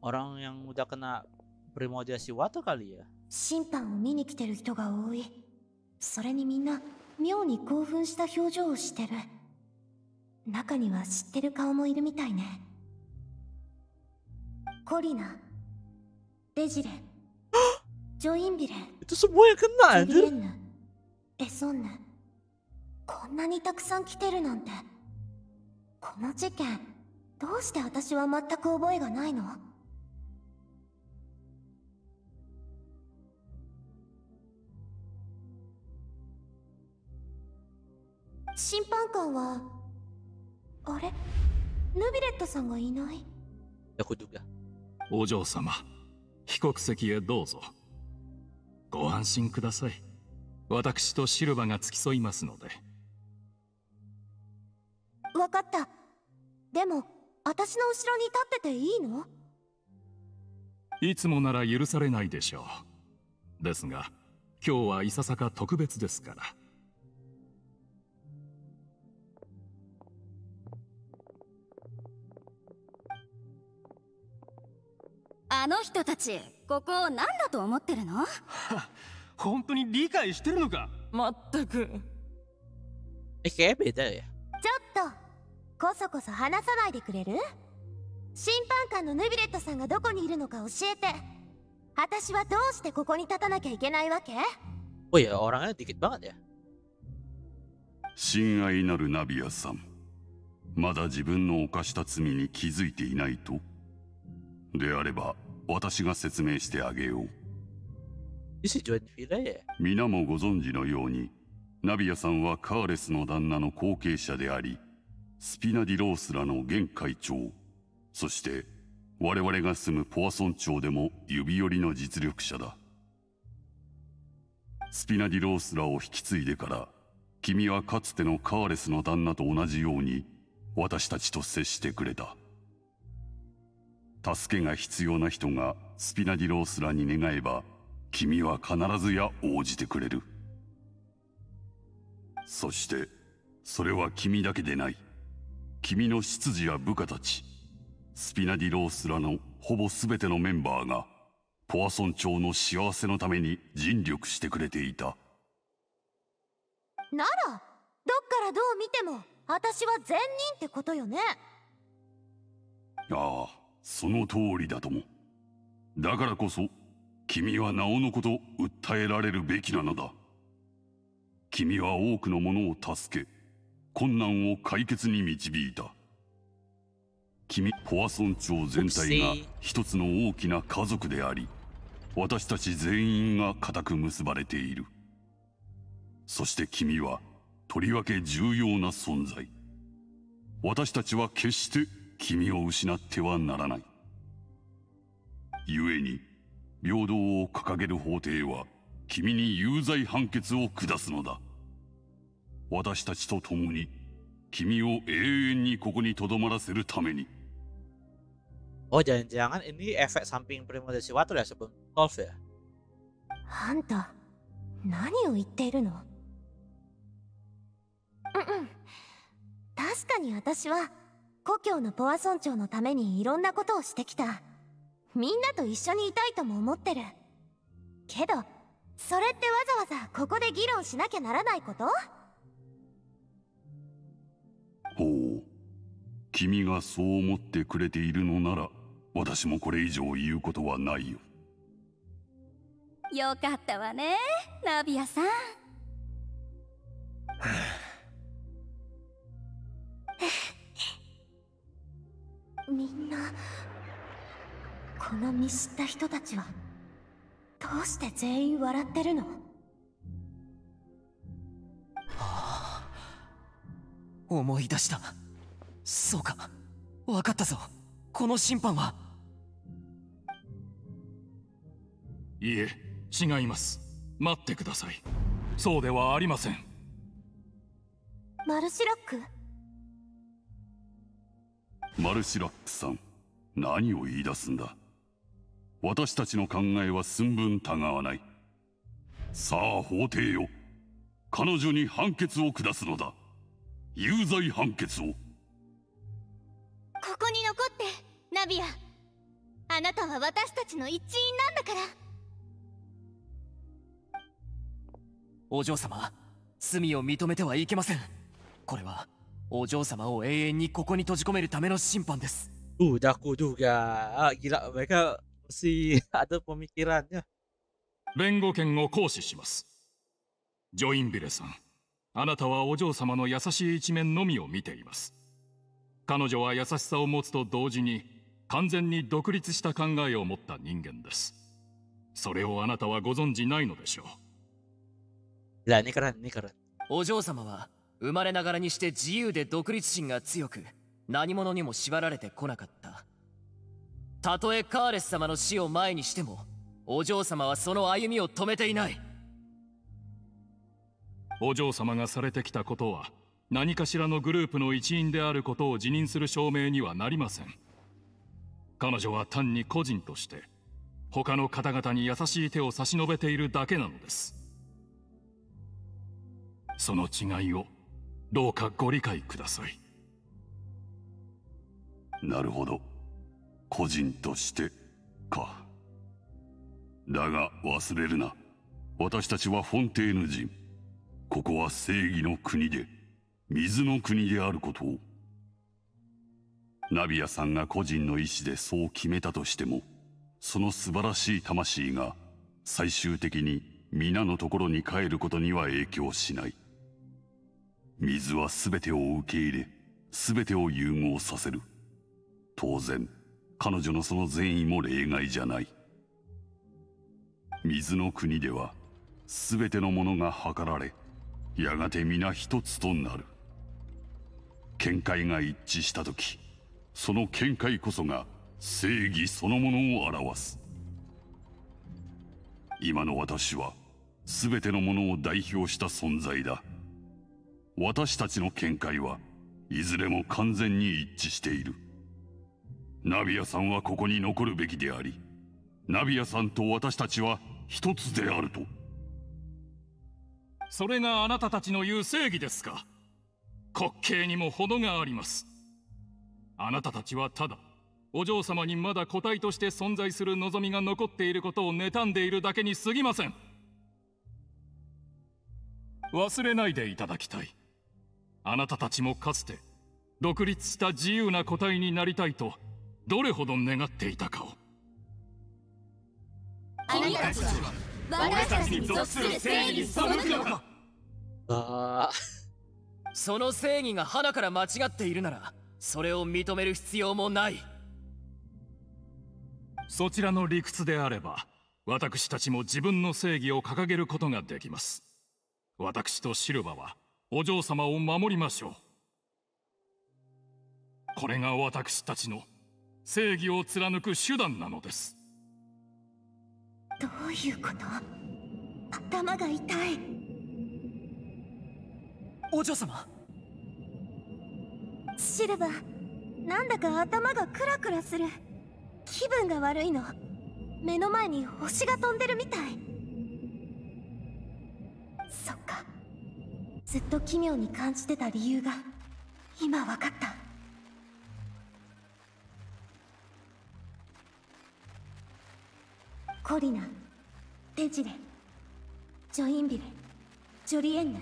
orang yang udah kena primordial Shiwata kali ya? 審判を見に来てる人が多い。それにみんな妙に興奮した表情をしてる。中には知ってる顔もいるみたいね。コリナデジレジョインビレ Itu semua yang kena ジュリエ anjir. ンヌエソンヌこんなにたくさん来てるなんて。この事件どうして私は全く覚えがないの？審判官はあれ？ヌビレットさんがいない？お嬢様被告席へどうぞ。ご安心ください。私とシルバが付き添いますので。わかった。でも私の後ろに立ってていいの？いつもなら許されないでしょう。ですが今日はいささか特別ですからあの人たちここを何だと思ってるの？本当に理解してるのか？まったく Eh. ちょっとこそこそ話さないでくれる？審判官のヌビレットさんがどこにいるのか教えて。私はどうしてここに立たなきゃいけないわけ？Oh ya orangnya dikit banget ya. 親愛なるナビアさん。まだ自分の犯した罪に気づいていないと？であれば私が説明してあげよう.皆もご存知のようにナビアさんはカーレスの旦那の後継者でありスピナディロースらの現会長。そして我々が住むポアソン町でも指折りの実力者だ。スピナディロースらを引き継いでから君はかつてのカーレスの旦那と同じように私たちと接してくれた助けが必要な人がスピナディロースらに願えば君は必ずや応じてくれる。そしてそれは君だけでない。君の執事や部下たちスピナディロースらのほぼ全てのメンバーがポアソン町の幸せのために尽力してくれていた。ならどっからどう見ても私は善人ってことよね。ああその通りだとも。だからこそ君はなおのこと訴えられるべきなのだ。君は多くの者を助け困難を解決に導いた。君ポアソン町全体が一つの大きな家族であり私たち全員が固く結ばれている。そして君はとりわけ重要な存在。私たちは決して君を失ってはならない故に平等を掲げる法廷は君に有罪判決を下すのだ私たちと共に君を永遠にここに留まらせるために Oh jangan-jangan ini efek samping Primo de Siwato ya sebelum golf ya? あんた何を言っているのうんうん確かに私は故郷のポア村長のためにいろんなことをしてきた。みんなと一緒にいたいとも思ってる。けどそれってわざわざここで議論しなきゃならないこと？ほう。君がそう思ってくれているのなら私もこれ以上言うことはないよ。よかったわねナビアさんこの見知った人たちはどうして全員笑ってるの？思い出した。そうか。分かったぞ。この審判は。いいえ違います。待ってください。そうではありません。マルシラック？マルシラックさん何を言い出すんだ？私たちの考えは寸分たがわない。さあ法廷よ。彼女に判決を下すのだ。有罪判決を。ここに残ってナビア。あなたは私たちの一員なんだから。お嬢様罪を認めてはいけません。これはお嬢様を永遠にここに閉じ込めるための審判です。Udah. Ah, gila mereka masih ada pemikirannya. 弁護権を行使しますジョインビレさんあなたはお嬢様の優しい一面のみを見ています。彼女は優しさを持つと同時に完全に独立した考えを持った人間です。それをあなたはご存じないのでしょう。Lah ini keren, ini keren. お嬢様は生まれながらにして自由で独立心が強く何者にも縛られてこなかったたとえカーレス様の死を前にしてもお嬢様はその歩みを止めていない。お嬢様がされてきたことは何かしらのグループの一員であることを辞任する証明にはなりません。彼女は単に個人として他の方々に優しい手を差し伸べているだけなのです。その違いをどうかご理解ください。なるほど個人としてか。だが忘れるな。私たちはフォンテーヌ人ここは正義の国で水の国であることを。ナビアさんが個人の意志でそう決めたとしてもその素晴らしい魂が最終的に皆のところに帰ることには影響しない。水は全てを受け入れ全てを融合させる。当然彼女のその善意も例外じゃない。水の国では全てのものが計られやがて皆一つとなる。見解が一致した時その見解こそが正義そのものを表す。今の私は全てのものを代表した存在だ。私たちの見解はいずれも完全に一致している。ナビアさんはここに残るべきでありナビアさんと私たちは一つであると。それがあなたたちの言う正義ですか？滑稽にも程があります。あなたたちはただお嬢様にまだ個体として存在する望みが残っていることを妬んでいるだけに過ぎません。忘れないでいただきたい。あなたたちもかつて独立した自由な個体になりたいとどれほど願っていたかを。君たちは私たちに属する正義に背くのか。あその正義が花から間違っているならそれを認める必要もない。そちらの理屈であれば私たちも自分の正義を掲げることができます。私とシルバはお嬢様を守りましょう。これが私たちの正義を貫く手段なのです。どういうこと？頭が痛い。お嬢様。シルバなんだか頭がクラクラする。気分が悪いの。目の前に星が飛んでるみたい。そっか。ずっと奇妙に感じてた理由が今わかったコリナデジレジョインビレジョリエンヌ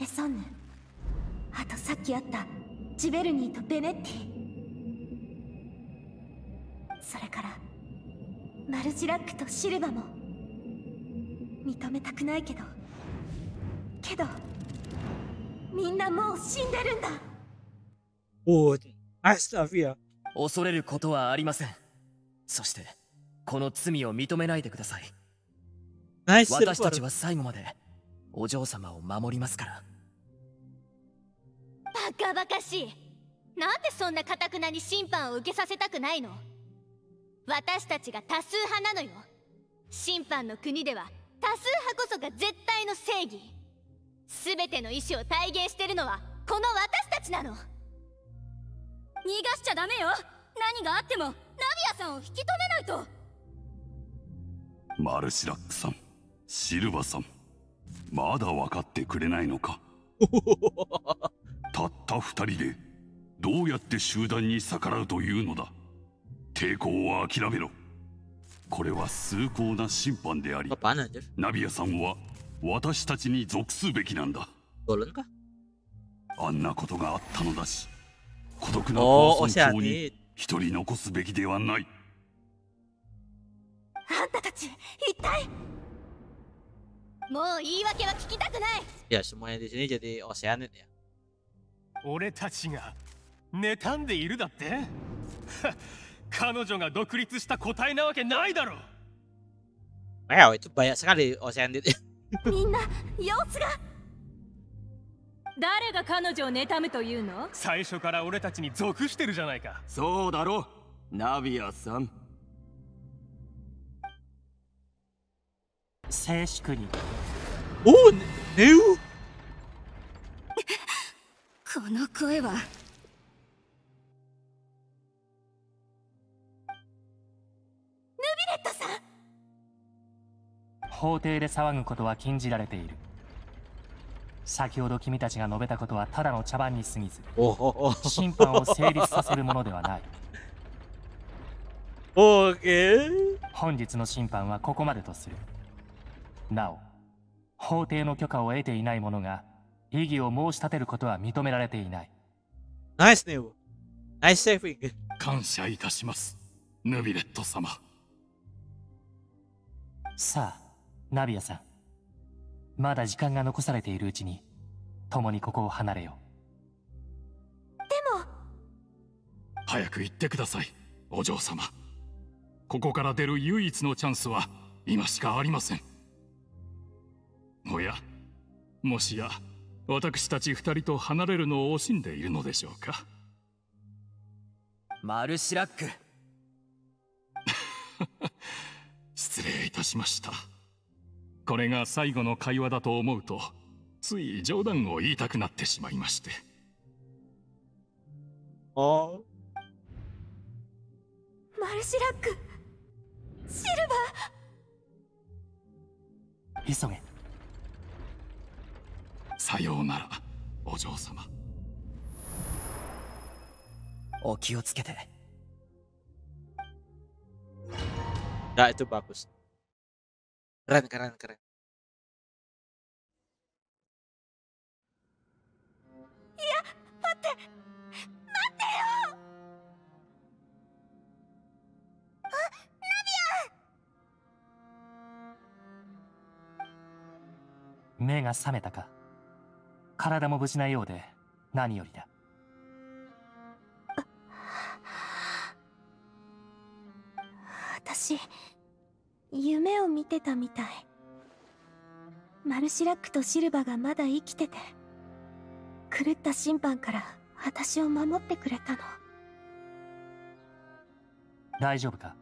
エソンヌあとさっき会ったジベルニーとベネッティ。それからマルジラックとシルバも。認めたくないけど。けどみんなもう死んでるんだ。おおアスタフィア。恐れることはありません。そしてこの罪を認めないでください。ナイス私たちは最後までお嬢様を守りますから。バカバカしい。なんでそんなかたくなに審判を受けさせたくないの？私たちが多数派なのよ。審判の国では多数派こそが絶対の正義。全ての意志を体現してるのはこの私たちなの。逃がしちゃダメよ。何があってもナビアさんを引き止めないとマルシラックさんシルバさんまだ分かってくれないのか？たった二人でどうやって集団に逆らうというのだ？抵抗は諦めろ。これは崇高な審判でありナビアさんは私たちに属すべきなんだ。あんなことがあったのだし孤独なポアソン島に一人残すべきではない。あんたたち一体？もう言い訳は聞きたくない。Ya semuanya di sini jadi ya 俺たちが妬んでいるだって？彼女が独立した個体なわけないだろ。Wow itu banyak sekali みんな様子が。誰が彼女を妬むというの？最初から俺たちに属してるじゃないか。そうだろ。ナビアさん静粛に。おおネウこの声は。ヌビレットさん。法廷で騒ぐことは禁じられている。先ほど君たちが述べたことはただの茶番に過ぎず審判を成立させるものではない。オーケー。本日の審判はここまでとするなお法廷の許可を得ていない者が異議を申し立てることは認められていない。ナイスネウナイスセーフィング。感謝いたします。ヌビレット様。さあナビアさん。まだ時間が残されているうちに共にここを離れよでも。早く行ってくださいお嬢様。ここから出る唯一のチャンスは今しかありませんおやもしや私たち二人と離れるのを惜しんでいるのでしょうか？マルシラック。失礼いたしました。これが最後の会話だと思うとつい冗談を言いたくなってしまいまして。あ？マルシラックシルバ急げさようならお嬢様。お気をつけて。Ya itu bagus. Keren keren keren. いや待って待ってよ。あ目が覚めたか体も無事なようで何よりだ。私夢を見てたみたい。マルシラックとシルバがまだ生きてて狂った審判から私を守ってくれたの。大丈夫か？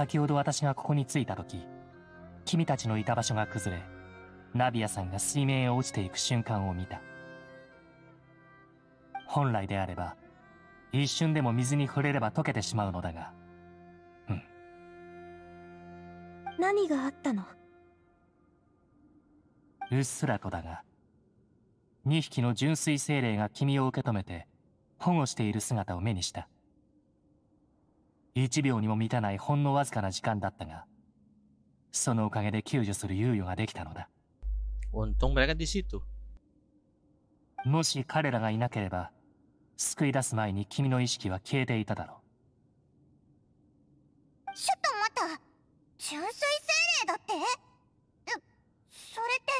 先ほど私がここに着いた時君たちのいた場所が崩れナビアさんが水面へ落ちていく瞬間を見た。本来であれば一瞬でも水に触れれば溶けてしまうのだが何があったの？うっすらとだが2匹の純粋精霊が君を受け止めて保護している姿を目にした1秒にも満たないほんのわずかな時間だったがそのおかげで救助する猶予ができたのだ。Untung mereka di situ. もし彼らがいなければ救い出す前に君の意識は消えていただろちょっと待った。純粋精霊だって？えそれって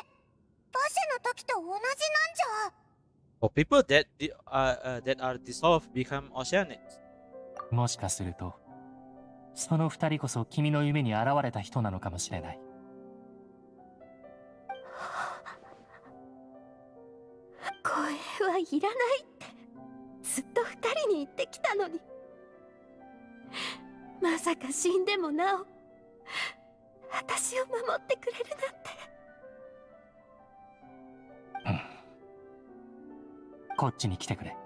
バシェの時と同じなんじゃ？For people that uh, uh, that are dissolved become oceanic. うもしかするとその二人こそ君の夢に現れた人なのかもしれない。声はいらないって。ずっと二人に言ってきたのに。まさか死んでもなお私を守ってくれるなんて。こっちに来てくれ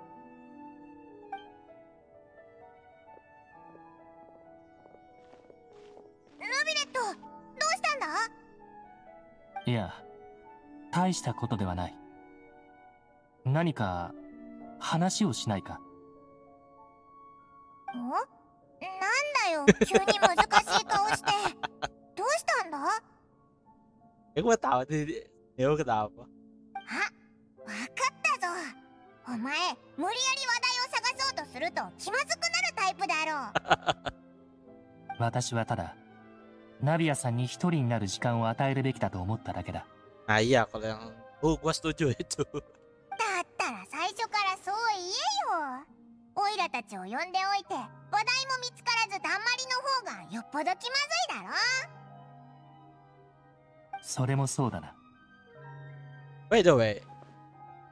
いや大したことではない。何か話をしないか？んなんだよ急に難しい顔して。どうしたんだ？Eh gue tahu nih Neo kenapa. わかったぞ。お前無理やり話題を探そうとすると気まずくなるタイプだろ。私はただナビアさんに一人になる時間を与えるべきだと思っただけだ。Nah iya kalau yang oh gue setuju itu. だったら最初からそう言えよ。オイラたちを呼んでおいて話題も見つからずだんまりの方がよっぽど気まずいだろ。それもそうだな。By the way,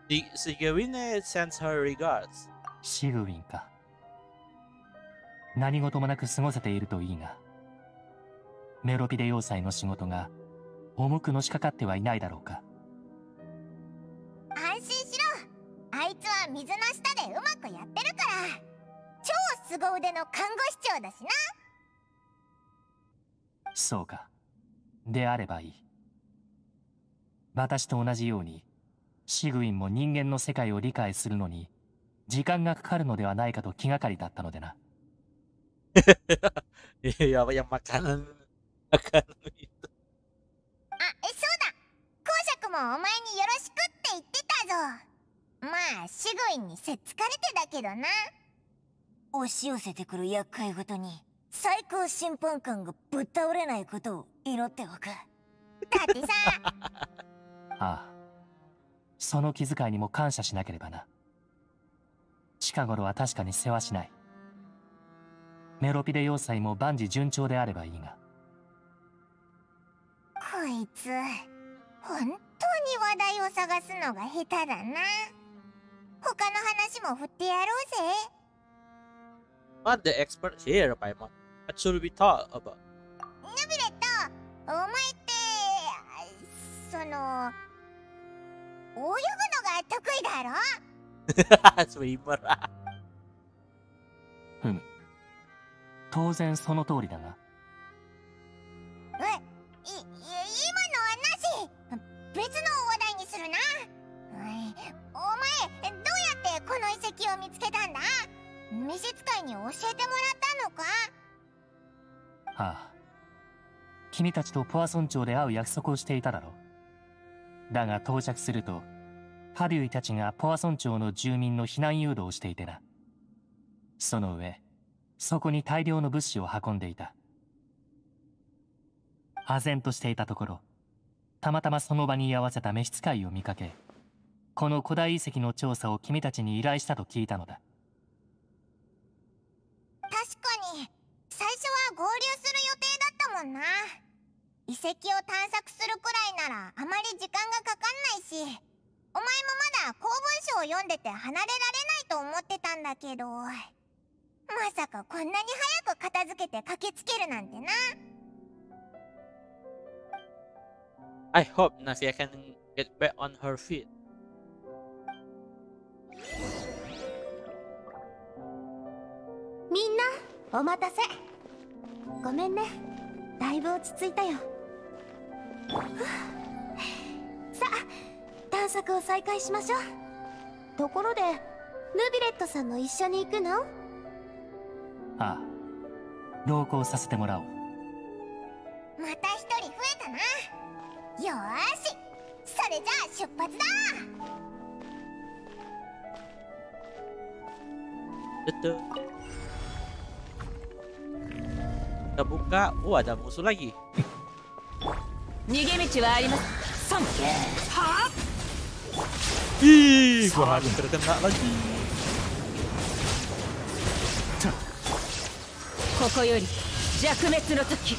Si Sigewine sends her regards. シグウィンか。何事もなく過ごせているといいがメロピデ要塞の仕事が重くのしかかってはいないだろうか。安心しろ。あいつは水の下でうまくやってるから。超凄腕の看護師長だしな。そうか。であればいい。私と同じようにシグウィンも人間の世界を理解するのに時間がかかるのではないかと気がかりだったのでな。Iya, apa yang あそうだ。公爵もお前によろしくって言ってたぞ。まあシグインにせっつかれてだけどな。押し寄せてくる厄介ごとに。最高審判官がぶっ倒れないことを祈っておく。だってさああ。その気遣いにも感謝しなければな。近頃は確かに世話しない。メロピデ要塞も万事順調であればいいが。こいつ本当に話題を探すのが下手だな。他の話も振ってやろうぜ。Not the expert here, Paimon. What should we talk about? ヌビレットお前ってその泳ぐのが得意だろ？Swimmer ふむ。当然その通りだがを見つけたんだ。召使いに教えてもらったのか。はあ。君たちとポワソン町で会う約束をしていただろう。だが到着するとパデュイたちがポワソン町の住民の避難誘導をしていてな。その上そこに大量の物資を運んでいた。唖然としていたところたまたまその場に居合わせた召使いを見かけこの古代遺跡の調査を君たちに依頼したと聞いたのだ。確かに最初は合流する予定だったもんな。遺跡を探索するくらいならあまり時間がかかんないしお前もまだ公文書を読んでて離れられないと思ってたんだけどまさかこんなに早く片付けて駆けつけるなんてな。I hope Navia can get back on her feet みんなお待たせ。ごめんね。だいぶ落ち着いたよ。さあ探索を再開しましょう。ところでヌビレットさんも一緒に行くの？ああ同行させてもらおう。また一人増えたな。よーし。それじゃあ出発だ Betul. Kita buka. Oh ada musuh lagi. 逃げ道はありますサンは Ih, gua harus terkena lagi. ここより弱滅の時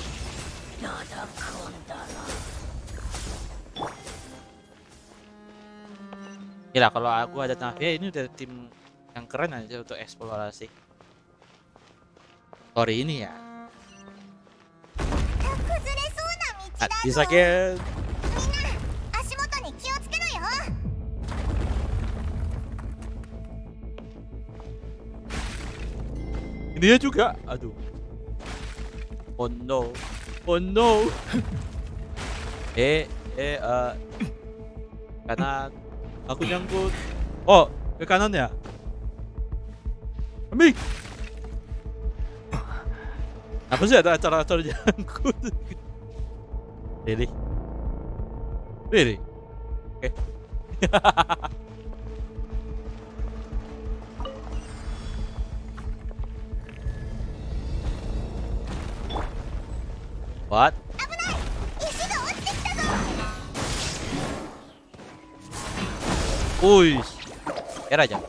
Gila kalau aku ada Navia ini udah tim yang keren aja untuk eksplorasi. Story ini ya. 崩れそうな道 Ah, bisa ke 足元に気をつけろよ Ini dia juga. Aduh. Oh no. Oh no. eh, eh, eh. kanan. Aku nyangkut. Oh, ke kanan ya? Amik. Apa sih ada acara-acara nyangkut? Really? Really? Oke. What? 石が落ちてきたぞおいやらいじゃん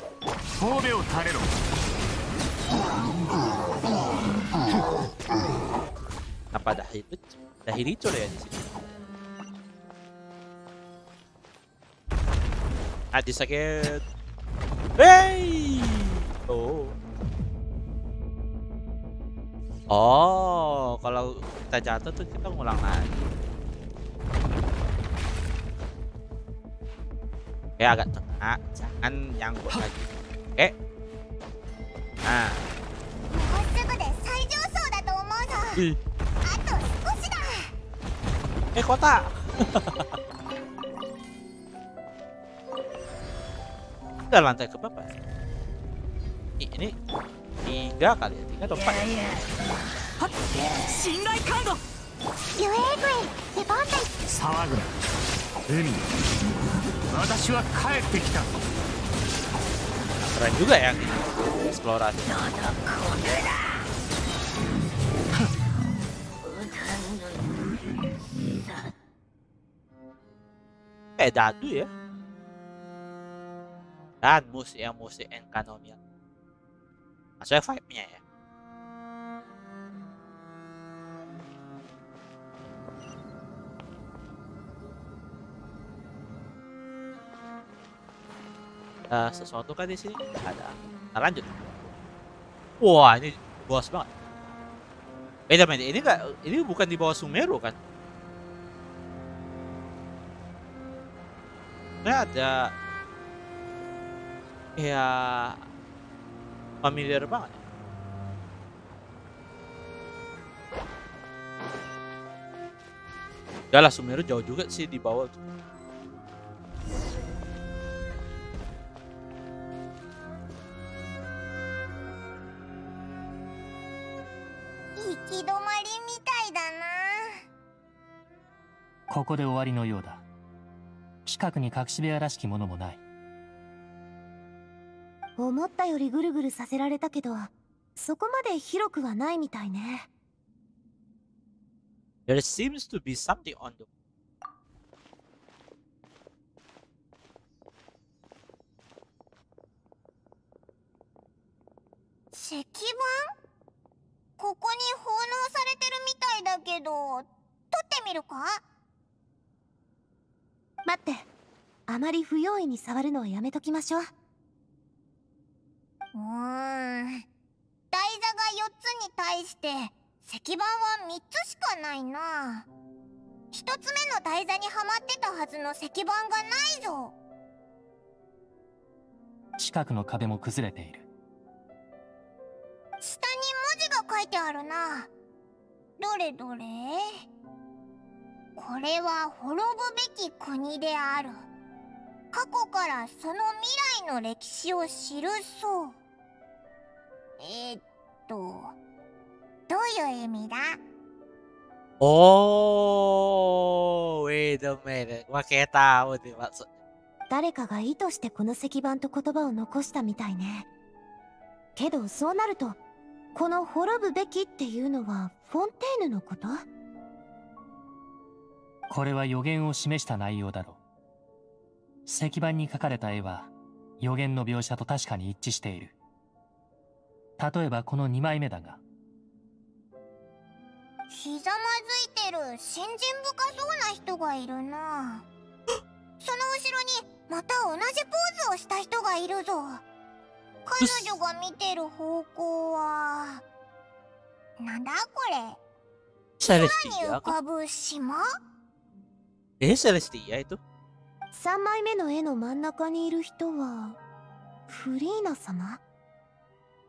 神戸を垂れろ apa dah hidup dah hirico ya di sini Adi sakit hey oh oh kalau kita jatuh tuh kita ngulang lagi Oke agak tengah jangan nyangkut lagi oke nah もうすぐで最上層だと思うぞ Ih. あと少しだ Eh kota. Udah lantai ke berapa? ya? I- Ini tiga kali ya, tiga atau empat? ya? 信頼感度ユエーグイ出番だ騒ぐな海私は帰ってきた Keren juga ya eksplorasi. Eh dadu ya. Dan musik yang musik Enkanomian. Maksudnya vibe-nya ya. Eh, sesuatu kan di sini Nggak ada. Kita lanjut. Wah ini bos banget. Beda men, ini enggak ini bukan di bawah Sumeru kan? Ini ada Kaya familiar banget. Udah lah Sumeru jauh juga sih di bawah tuh. 行き止まりみたいだなここで終わりのようだ 近くに隠し部屋らしきものもない。思ったよりぐるぐるさせられたけどそこまで広くはないみたいね。There seems to be something on the 石板？ここに奉納されてるみたいだけど取ってみるか？待ってあまり不用意に触るのはやめときましょう。うーん。台座が4つに対して石板は3つしかないな。1つ目の台座にはまってたはずの石板がないぞ。近くの壁も崩れている。下に文字が書いてあるな。どれどれ？これは滅ぶべき国である過去からその未来の歴史を記そう。えー、っとどういう意味だ？Oh, wait a minute. Gua kayak tahu nih maksud. 誰かが意図してこの石板と言葉を残したみたいね。けどそうなるとこの滅ぶべきっていうのはフォンテーヌのこと？これは予言を示した内容だろう石板に描かれた絵は予言の描写と確かに一致している。例えばこの2枚目だがひざまずいてる信心深そうな人がいるな。その後ろにまた同じポーズをした人がいるぞ。彼女が見てる方向はなんだこれ。空に浮かぶ島？Eh, Celestia itu? 3枚目の絵の真ん中にいる人はフリーナ様？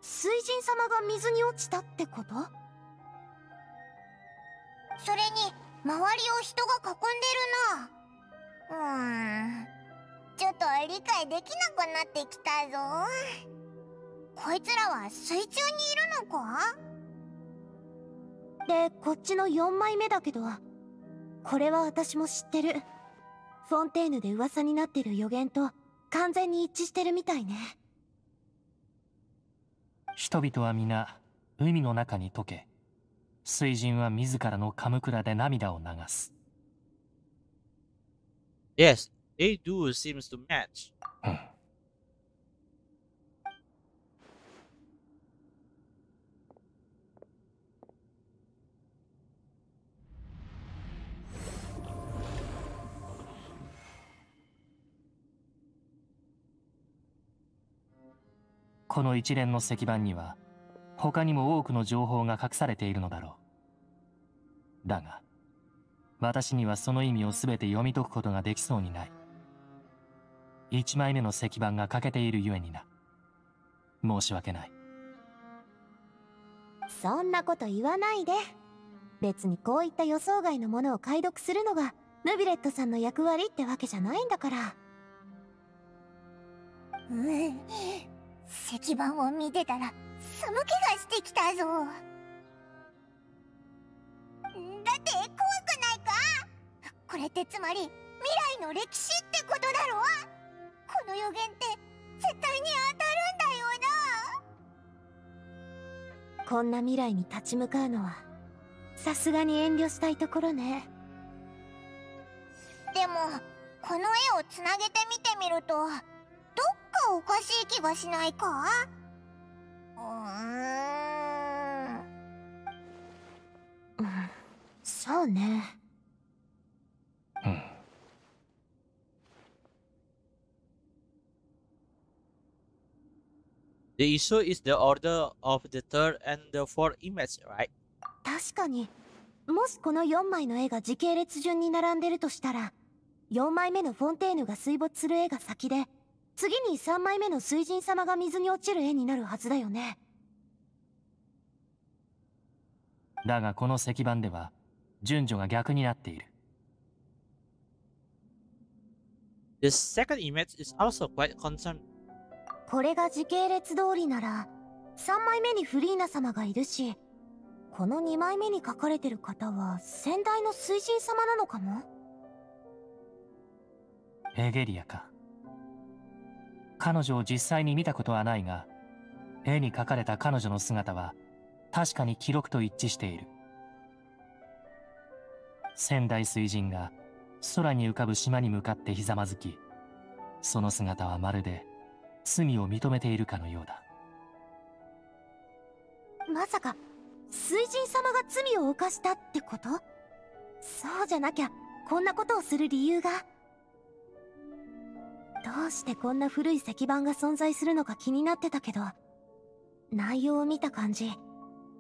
水神様が水に落ちたってこと？それに周りを人が囲んでるな。うーん。ちょっと理解できなくなってきたぞ。こいつらは水中にいるのか？でこっちの4枚目だけどこれは私も知ってるフォンテーヌで噂になってる予言と完全に一致してるみたいね。人々は皆海の中に溶け水神は自らのカムクラで涙を流す。Yes, they do seems to match. この一連の石板には他にも多くの情報が隠されているのだろう。だが私にはその意味を全て読み解くことができそうにない。一枚目の石板が欠けているゆえにな。申し訳ない。そんなこと言わないで。別にこういった予想外のものを解読するのがヌビレットさんの役割ってわけじゃないんだから。うん石板を見てたら寒気がしてきたぞ。だって怖くないか？これってつまり未来の歴史ってことだろ？この予言って絶対に当たるんだよこんな未来に立ち向かうのはさすがに遠慮したいところね。なでもこの絵をつなげて見てみるとどっかおかしい気がしないか？うーん。うん。そうね。The issue is the order of the third and the fourth image, right? 確かに。もしこの4枚の絵が時系列順に並んでるとしたら4枚目のフォンテーヌが水没する絵が先で次に3枚目の水神様が水に落ちる絵になるはずだよね。だがこの石板では順序が逆になっている。The second image is also quite concerned. これが時系列通りなら3枚目にフリーナ様がいるしこの2枚目に書かれてる方は先代の水神様なのかも？エゲリアか彼女を実際に見たことはないが絵に描かれた彼女の姿は確かに記録と一致している。仙台水神が空に浮かぶ島に向かってひざまずきその姿はまるで罪を認めているかのようだ。まさか水神様が罪を犯したってこと？そうじゃなきゃこんなことをする理由が。どうしてこんな古い石板が存在するのか気になってたけど。内容を見た感じ。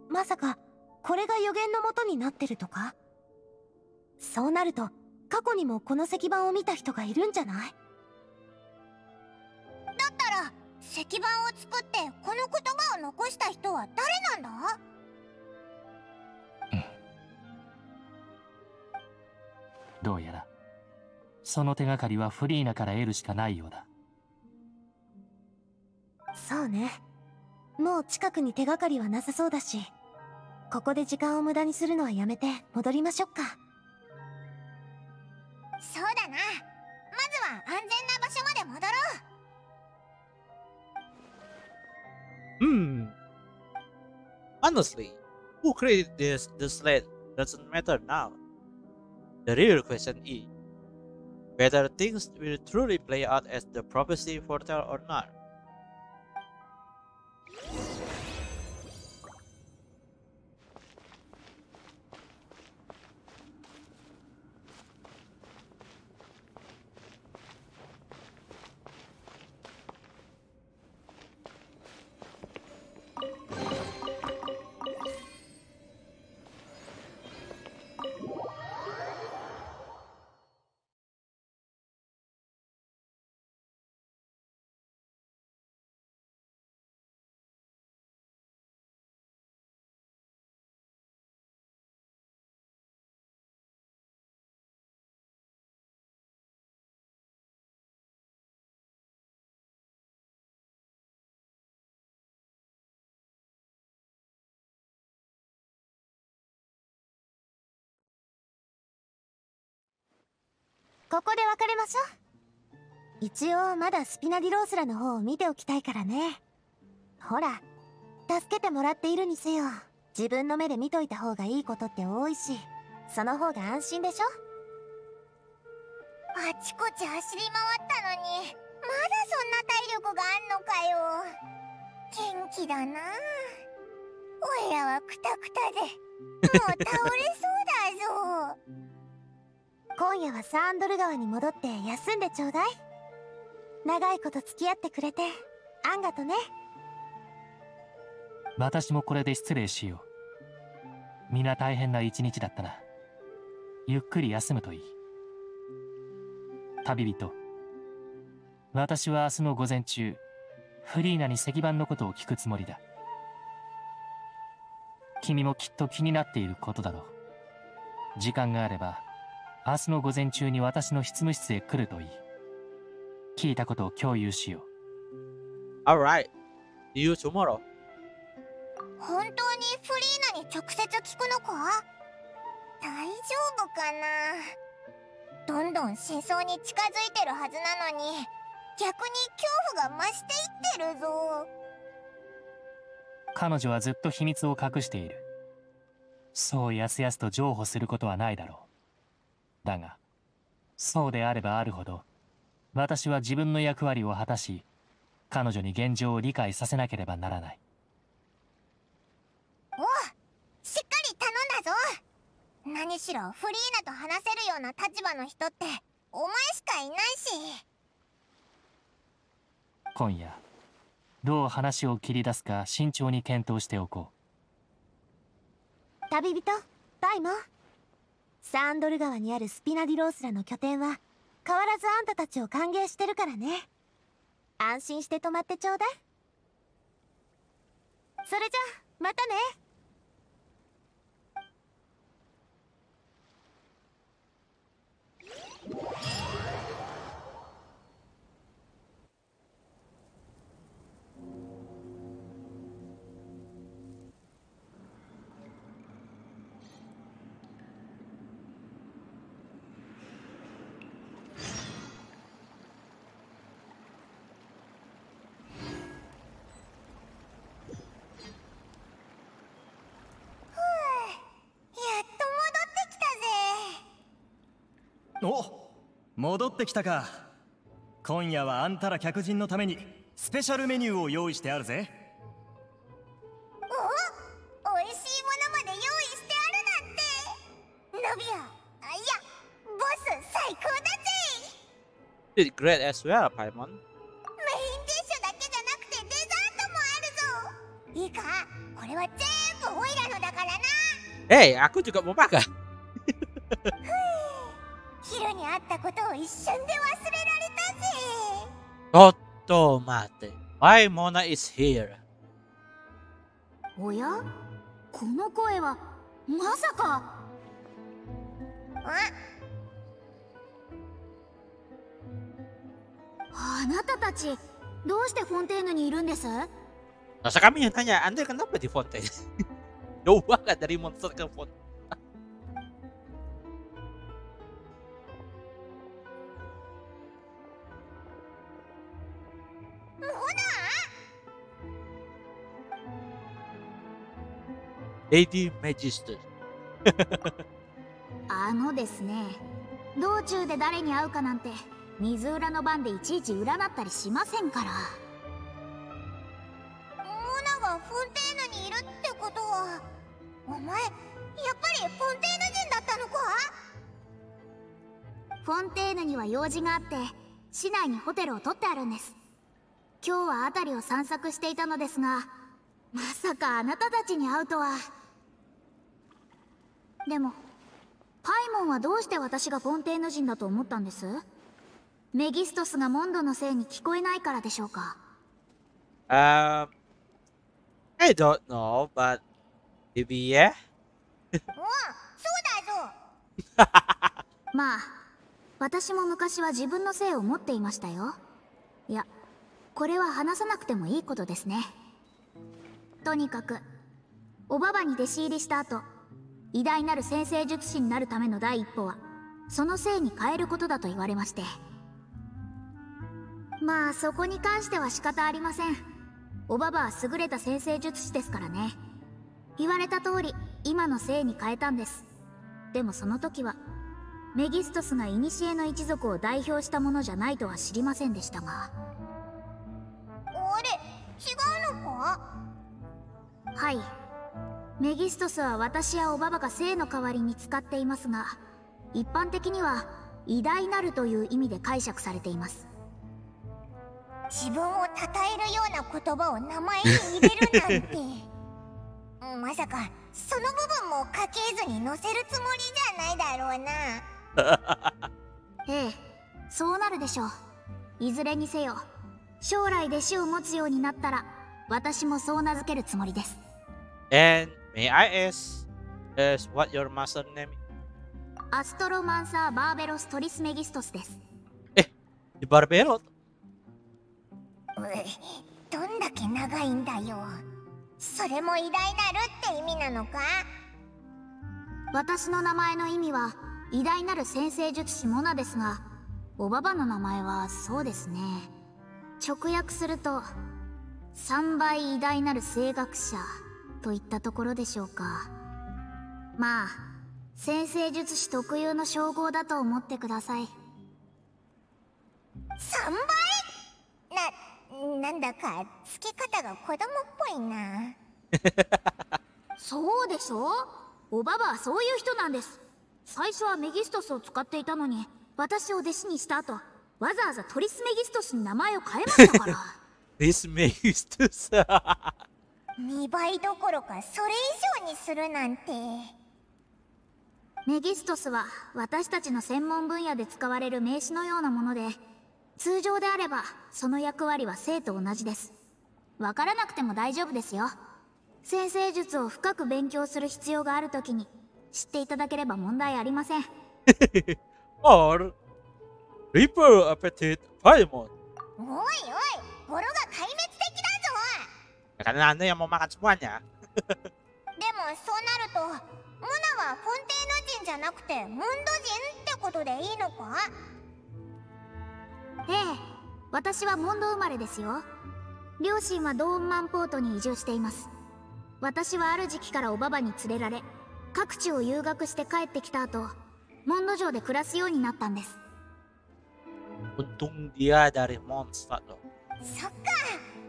まさかこれが予言のもとになってるとか？そうなると過去にもこの石板を見た人がいるんじゃない？だったら石板を作ってこの言葉を残した人は誰なんだ？どうやらその手がかりはフリーナから得るしかないようだ。そうね。もう近くに手がかりはなさそうだしここで時間を無駄にするのはやめて戻りましょうか。そうだな。まずは安全な場所まで戻ろう。Hmm. Honestly, who created this the slate doesn't matter now. The real question is whether things will truly play out as the prophecy foretell or not. ここで別れましょう。一応まだスピナディロースラの方を見ておきたいからね。ほら助けてもらっているにせよ自分の目で見といた方がいいことって多いしその方が安心でしょ？あちこち走り回ったのにまだそんな体力があんのかよ。元気だな。おいらはクタクタでもう倒れそうだぞ。今夜はサンドル川に戻って休んでちょうだい。長いこと付き合ってくれてあんがとね。私もこれで失礼しよう。皆大変な一日だったな。ゆっくり休むといい。旅人。私は明日の午前中フリーナに石板のことを聞くつもりだ。君もきっと気になっていることだろう。時間があれば明日の午前中に私の執務室へ来るといい。聞いたことを共有しよう。Alright, see you tomorrow. 本当にフリーナに直接聞くのか？大丈夫かな？どんどん真相に近づいてるはずなのに逆に恐怖が増していってるぞ。彼女はずっと秘密を隠している。そうやすやすと譲歩することはないだろうだがそうであればあるほど私は自分の役割を果たし彼女に現状を理解させなければならない。おうしっかり頼んだぞ。何しろフリーナと話せるような立場の人ってお前しかいないし。今夜どう話を切り出すか慎重に検討しておこ旅人パイモサンドル川にあるスピナディロースらの拠点は変わらずあんたたちを歓迎してるからね。安心して泊まってちょうだい。それじゃまたね。お戻ってきたか。今夜はあんたら客人のためにスペシャルメニューを用意してあるぜ。お美味しいものまで用意してあるなんて。ナビアあいやボス最高だぜ。Did great as well, Paimon. メインディッシュだけじゃなくてデザートもあるぞ。いいかこれは全部オイラのだからな。Hey, aku juga mau makan. 昼にあったことを一瞬で忘れられたぜ Toto mate. Paimona is here. おやこの声はまさかあなたたちどうしてフォンテーヌにいるんです Masa kami yang tanya, Anda kenapa di Fontaine? Jauh banget dari monster ke Fontaine. Lady Magister. あのですね。道中で誰に会うかなんて水浦の番でいちいち占ったりしませんから。モナがフォンテーヌにいるってことは。お前やっぱりフォンテーヌ人だったのか？フォンテーヌには用事があって市内にホテルを取ってあるんです。今日は辺りを散策していたのですがまさかあなたたちに会うとは。でもパイモンはどうして私がフォンテーヌ人だと思ったんです？メギストスがモンドのせいに聞こえないからでしょうか？Um, I don't know, but maybe yeah. うんそうだぞ。まあ私も昔は自分の性を持っていましたよ。いやこれは話さなくてもいいことですね。とにかくおばばに弟子入りした後偉大なる先生術師になるための第一歩はその性に変えることだと言われまして。まあそこに関しては仕方ありません。おばばは優れた先生術師ですからね。言われた通り今の性に変えたんです。でもその時はメギストスが古の一族を代表したものじゃないとは知りませんでしたが。あれ違うのか？はいメギストスは私やおばばが性の代わりに使っていますが一般的には偉大なるという意味で解釈されています。自分を称えるような言葉を名前に入れるなんて。まさかその部分も家系図に載せるつもりじゃないだろうな。ええそうなるでしょう。いずれにせよ将来弟子を持つようになったら私もそう名付けるつもりです。And may I ask, is what your master name? アストロマンサー・バーベロス・トリスメギストスです。Di Barbero? うどんだけ長いんだよ。それも偉大なるって意味なのか？私の名前の意味は偉大なる先生術師モナですがおばばの名前はそうですね。直訳すると3倍偉大なる声学者といったところでしょうか。まあ先生術師特有の称号だと思ってください。3倍？ななんだか付け方が子供っぽいな。そうでしょ？おばばはそういう人なんです。最初はメギストスを使っていたのに私を弟子にした後わざわざトリスメギストスに名前を変えましたから。This makes to 2倍どころかそれ以上にするなんて。メギストスは私たちの専門分野で使われる名詞のようなもので通常であればその役割は生と同じです。わからなくても大丈夫ですよ。先生術を深く勉強する必要があるときに知っていただければ問題ありません。or Reaper Appetite Paimon. おいおいゴロが壊滅 Karena anda yang mau makan semuanya. でもそうなるとモナはフォンテーヌ人じゃなくてムンド人ってことでいいのか？ええ私はモンド生まれですよ。両親はドーンマンポートに移住しています。私はある時期からおばばに連れられ各地を遊学して帰ってきた後モンド城で暮らすようになったんです。Untung dia dari monster tuh. そっか。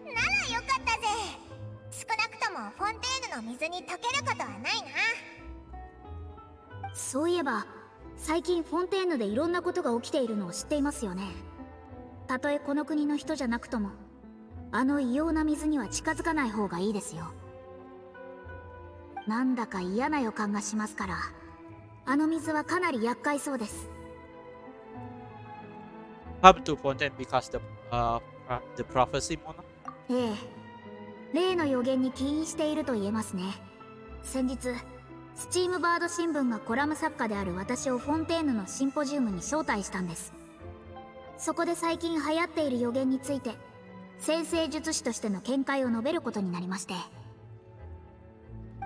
ならよかったぜ少なくともフォンテーヌの水に溶けることはないな。そういえば最近フォンテーヌでいろんなことが起きているのを知っていますよね。たとえこの国の人じゃなくともあの異様な水には近づかない方がいいですよ。なんだか嫌な予感がしますからあの水はかなり厄介そうです。Come to Fontaine because the uh the prophecy Mona. ええ例の予言に起因していると言えますね。先日スチームバード新聞がコラム作家である私をフォンテーヌのシンポジウムに招待したんです。そこで最近流行っている予言について先生術師としての見解を述べることになりまして。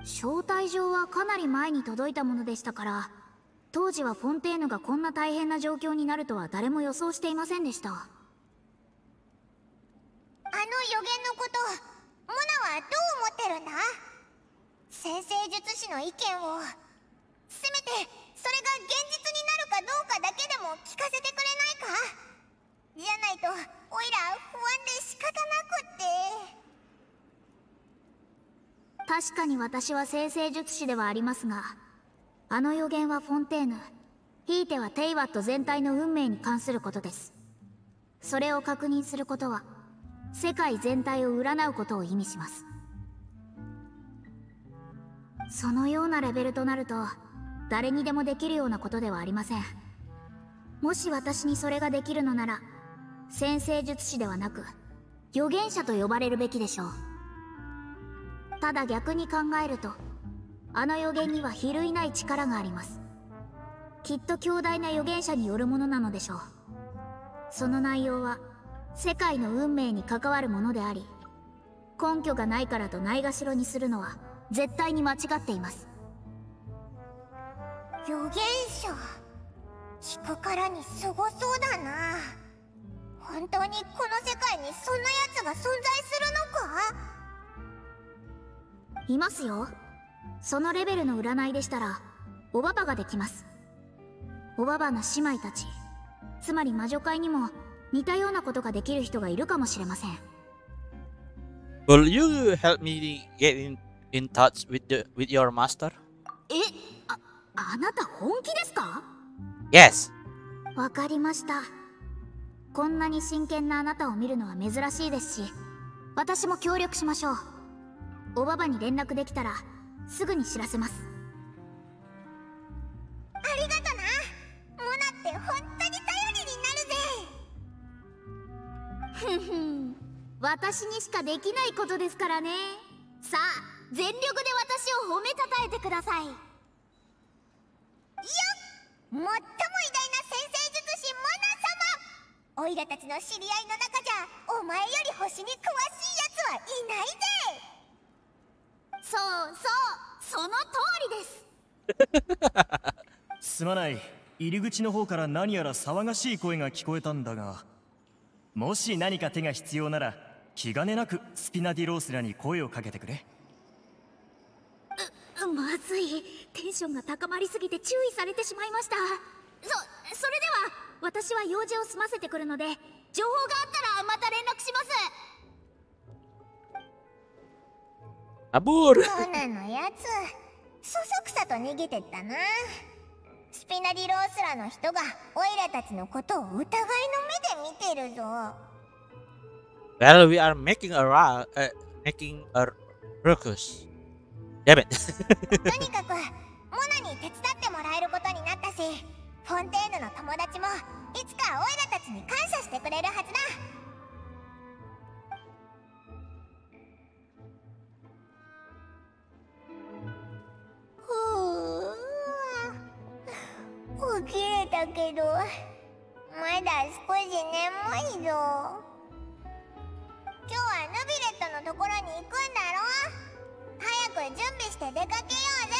招待状はかなり前に届いたものでしたから当時はフォンテーヌがこんな大変な状況になるとは誰も予想していませんでした。あの予言のことナはどう思ってるんだ？先生術師の意見をせめてそれが現実になるかどうかだけでも聞かせてくれないか？じゃないとオイラ不安で仕方なくって。確かに私は先生術師ではありますがあの予言はフォンテーヌひいてはテイワット全体の運命に関することです。それを確認することは世界全体を占うことを意味します。そのようなレベルとなると誰にでもできるようなことではありません。もし私にそれができるのなら先生術師ではなく預言者と呼ばれるべきでしょう。ただ逆に考えるとあの予言には比類ない力があります。きっと強大な預言者によるものなのでしょう。その内容は世界の運命に関わるものであり根拠がないからとないがしろにするのは絶対に間違っています。預言者聞くからにすごそうだな。本当にこの世界にそんな奴が存在するのか？いますよ。そのレベルの占いでしたらおばばができます。おばばの姉妹たちつまり魔女界にも似たようなことができる人がいるかもしれません。Will you help me get in in touch with the with your master? えああなた本気ですか？Yes. わかりました。こんなに真剣なあなたを見るのは珍しいですし私も協力しましょう。おばばに連絡できたらすぐに知らせます。ありが私にしかできないことですからね。さあ全力で私を褒めたたえてください。よっ。最も偉大な先生術師モナ様。オイラたちの知り合いの中じゃお前より星に詳しいやつはいないぜ。そうそうその通りです。すまない。入り口の方から何やら騒がしい声が聞こえたんだが。もし何か手が必要なら気兼ねなくスピナディロースらに声をかけてくれ。うまずい。テンションが高まりすぎて注意されてしまいました。そそれでは私は用事を済ませてくるので情報があったらまた連絡します。Kabur. モナのやつ。そそくさと逃げてったなスピナディロースラの人がオイラたちのことを疑いの目で見てるぞ Well, we are making a ra、uh, making a ruckus. Damn it. とにかく、モナに手伝ってもらえることになったし、フォンテーヌの友達もいつかオイラたちに感謝してくれるはずだ。ふう。起きれたけどまだ少し眠いぞ今日はヌビレットのところに行くんだろ？早く準備して出かけようぜ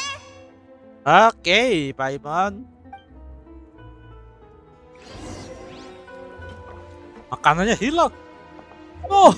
Okay, Paimon. Makanannya hilang. No.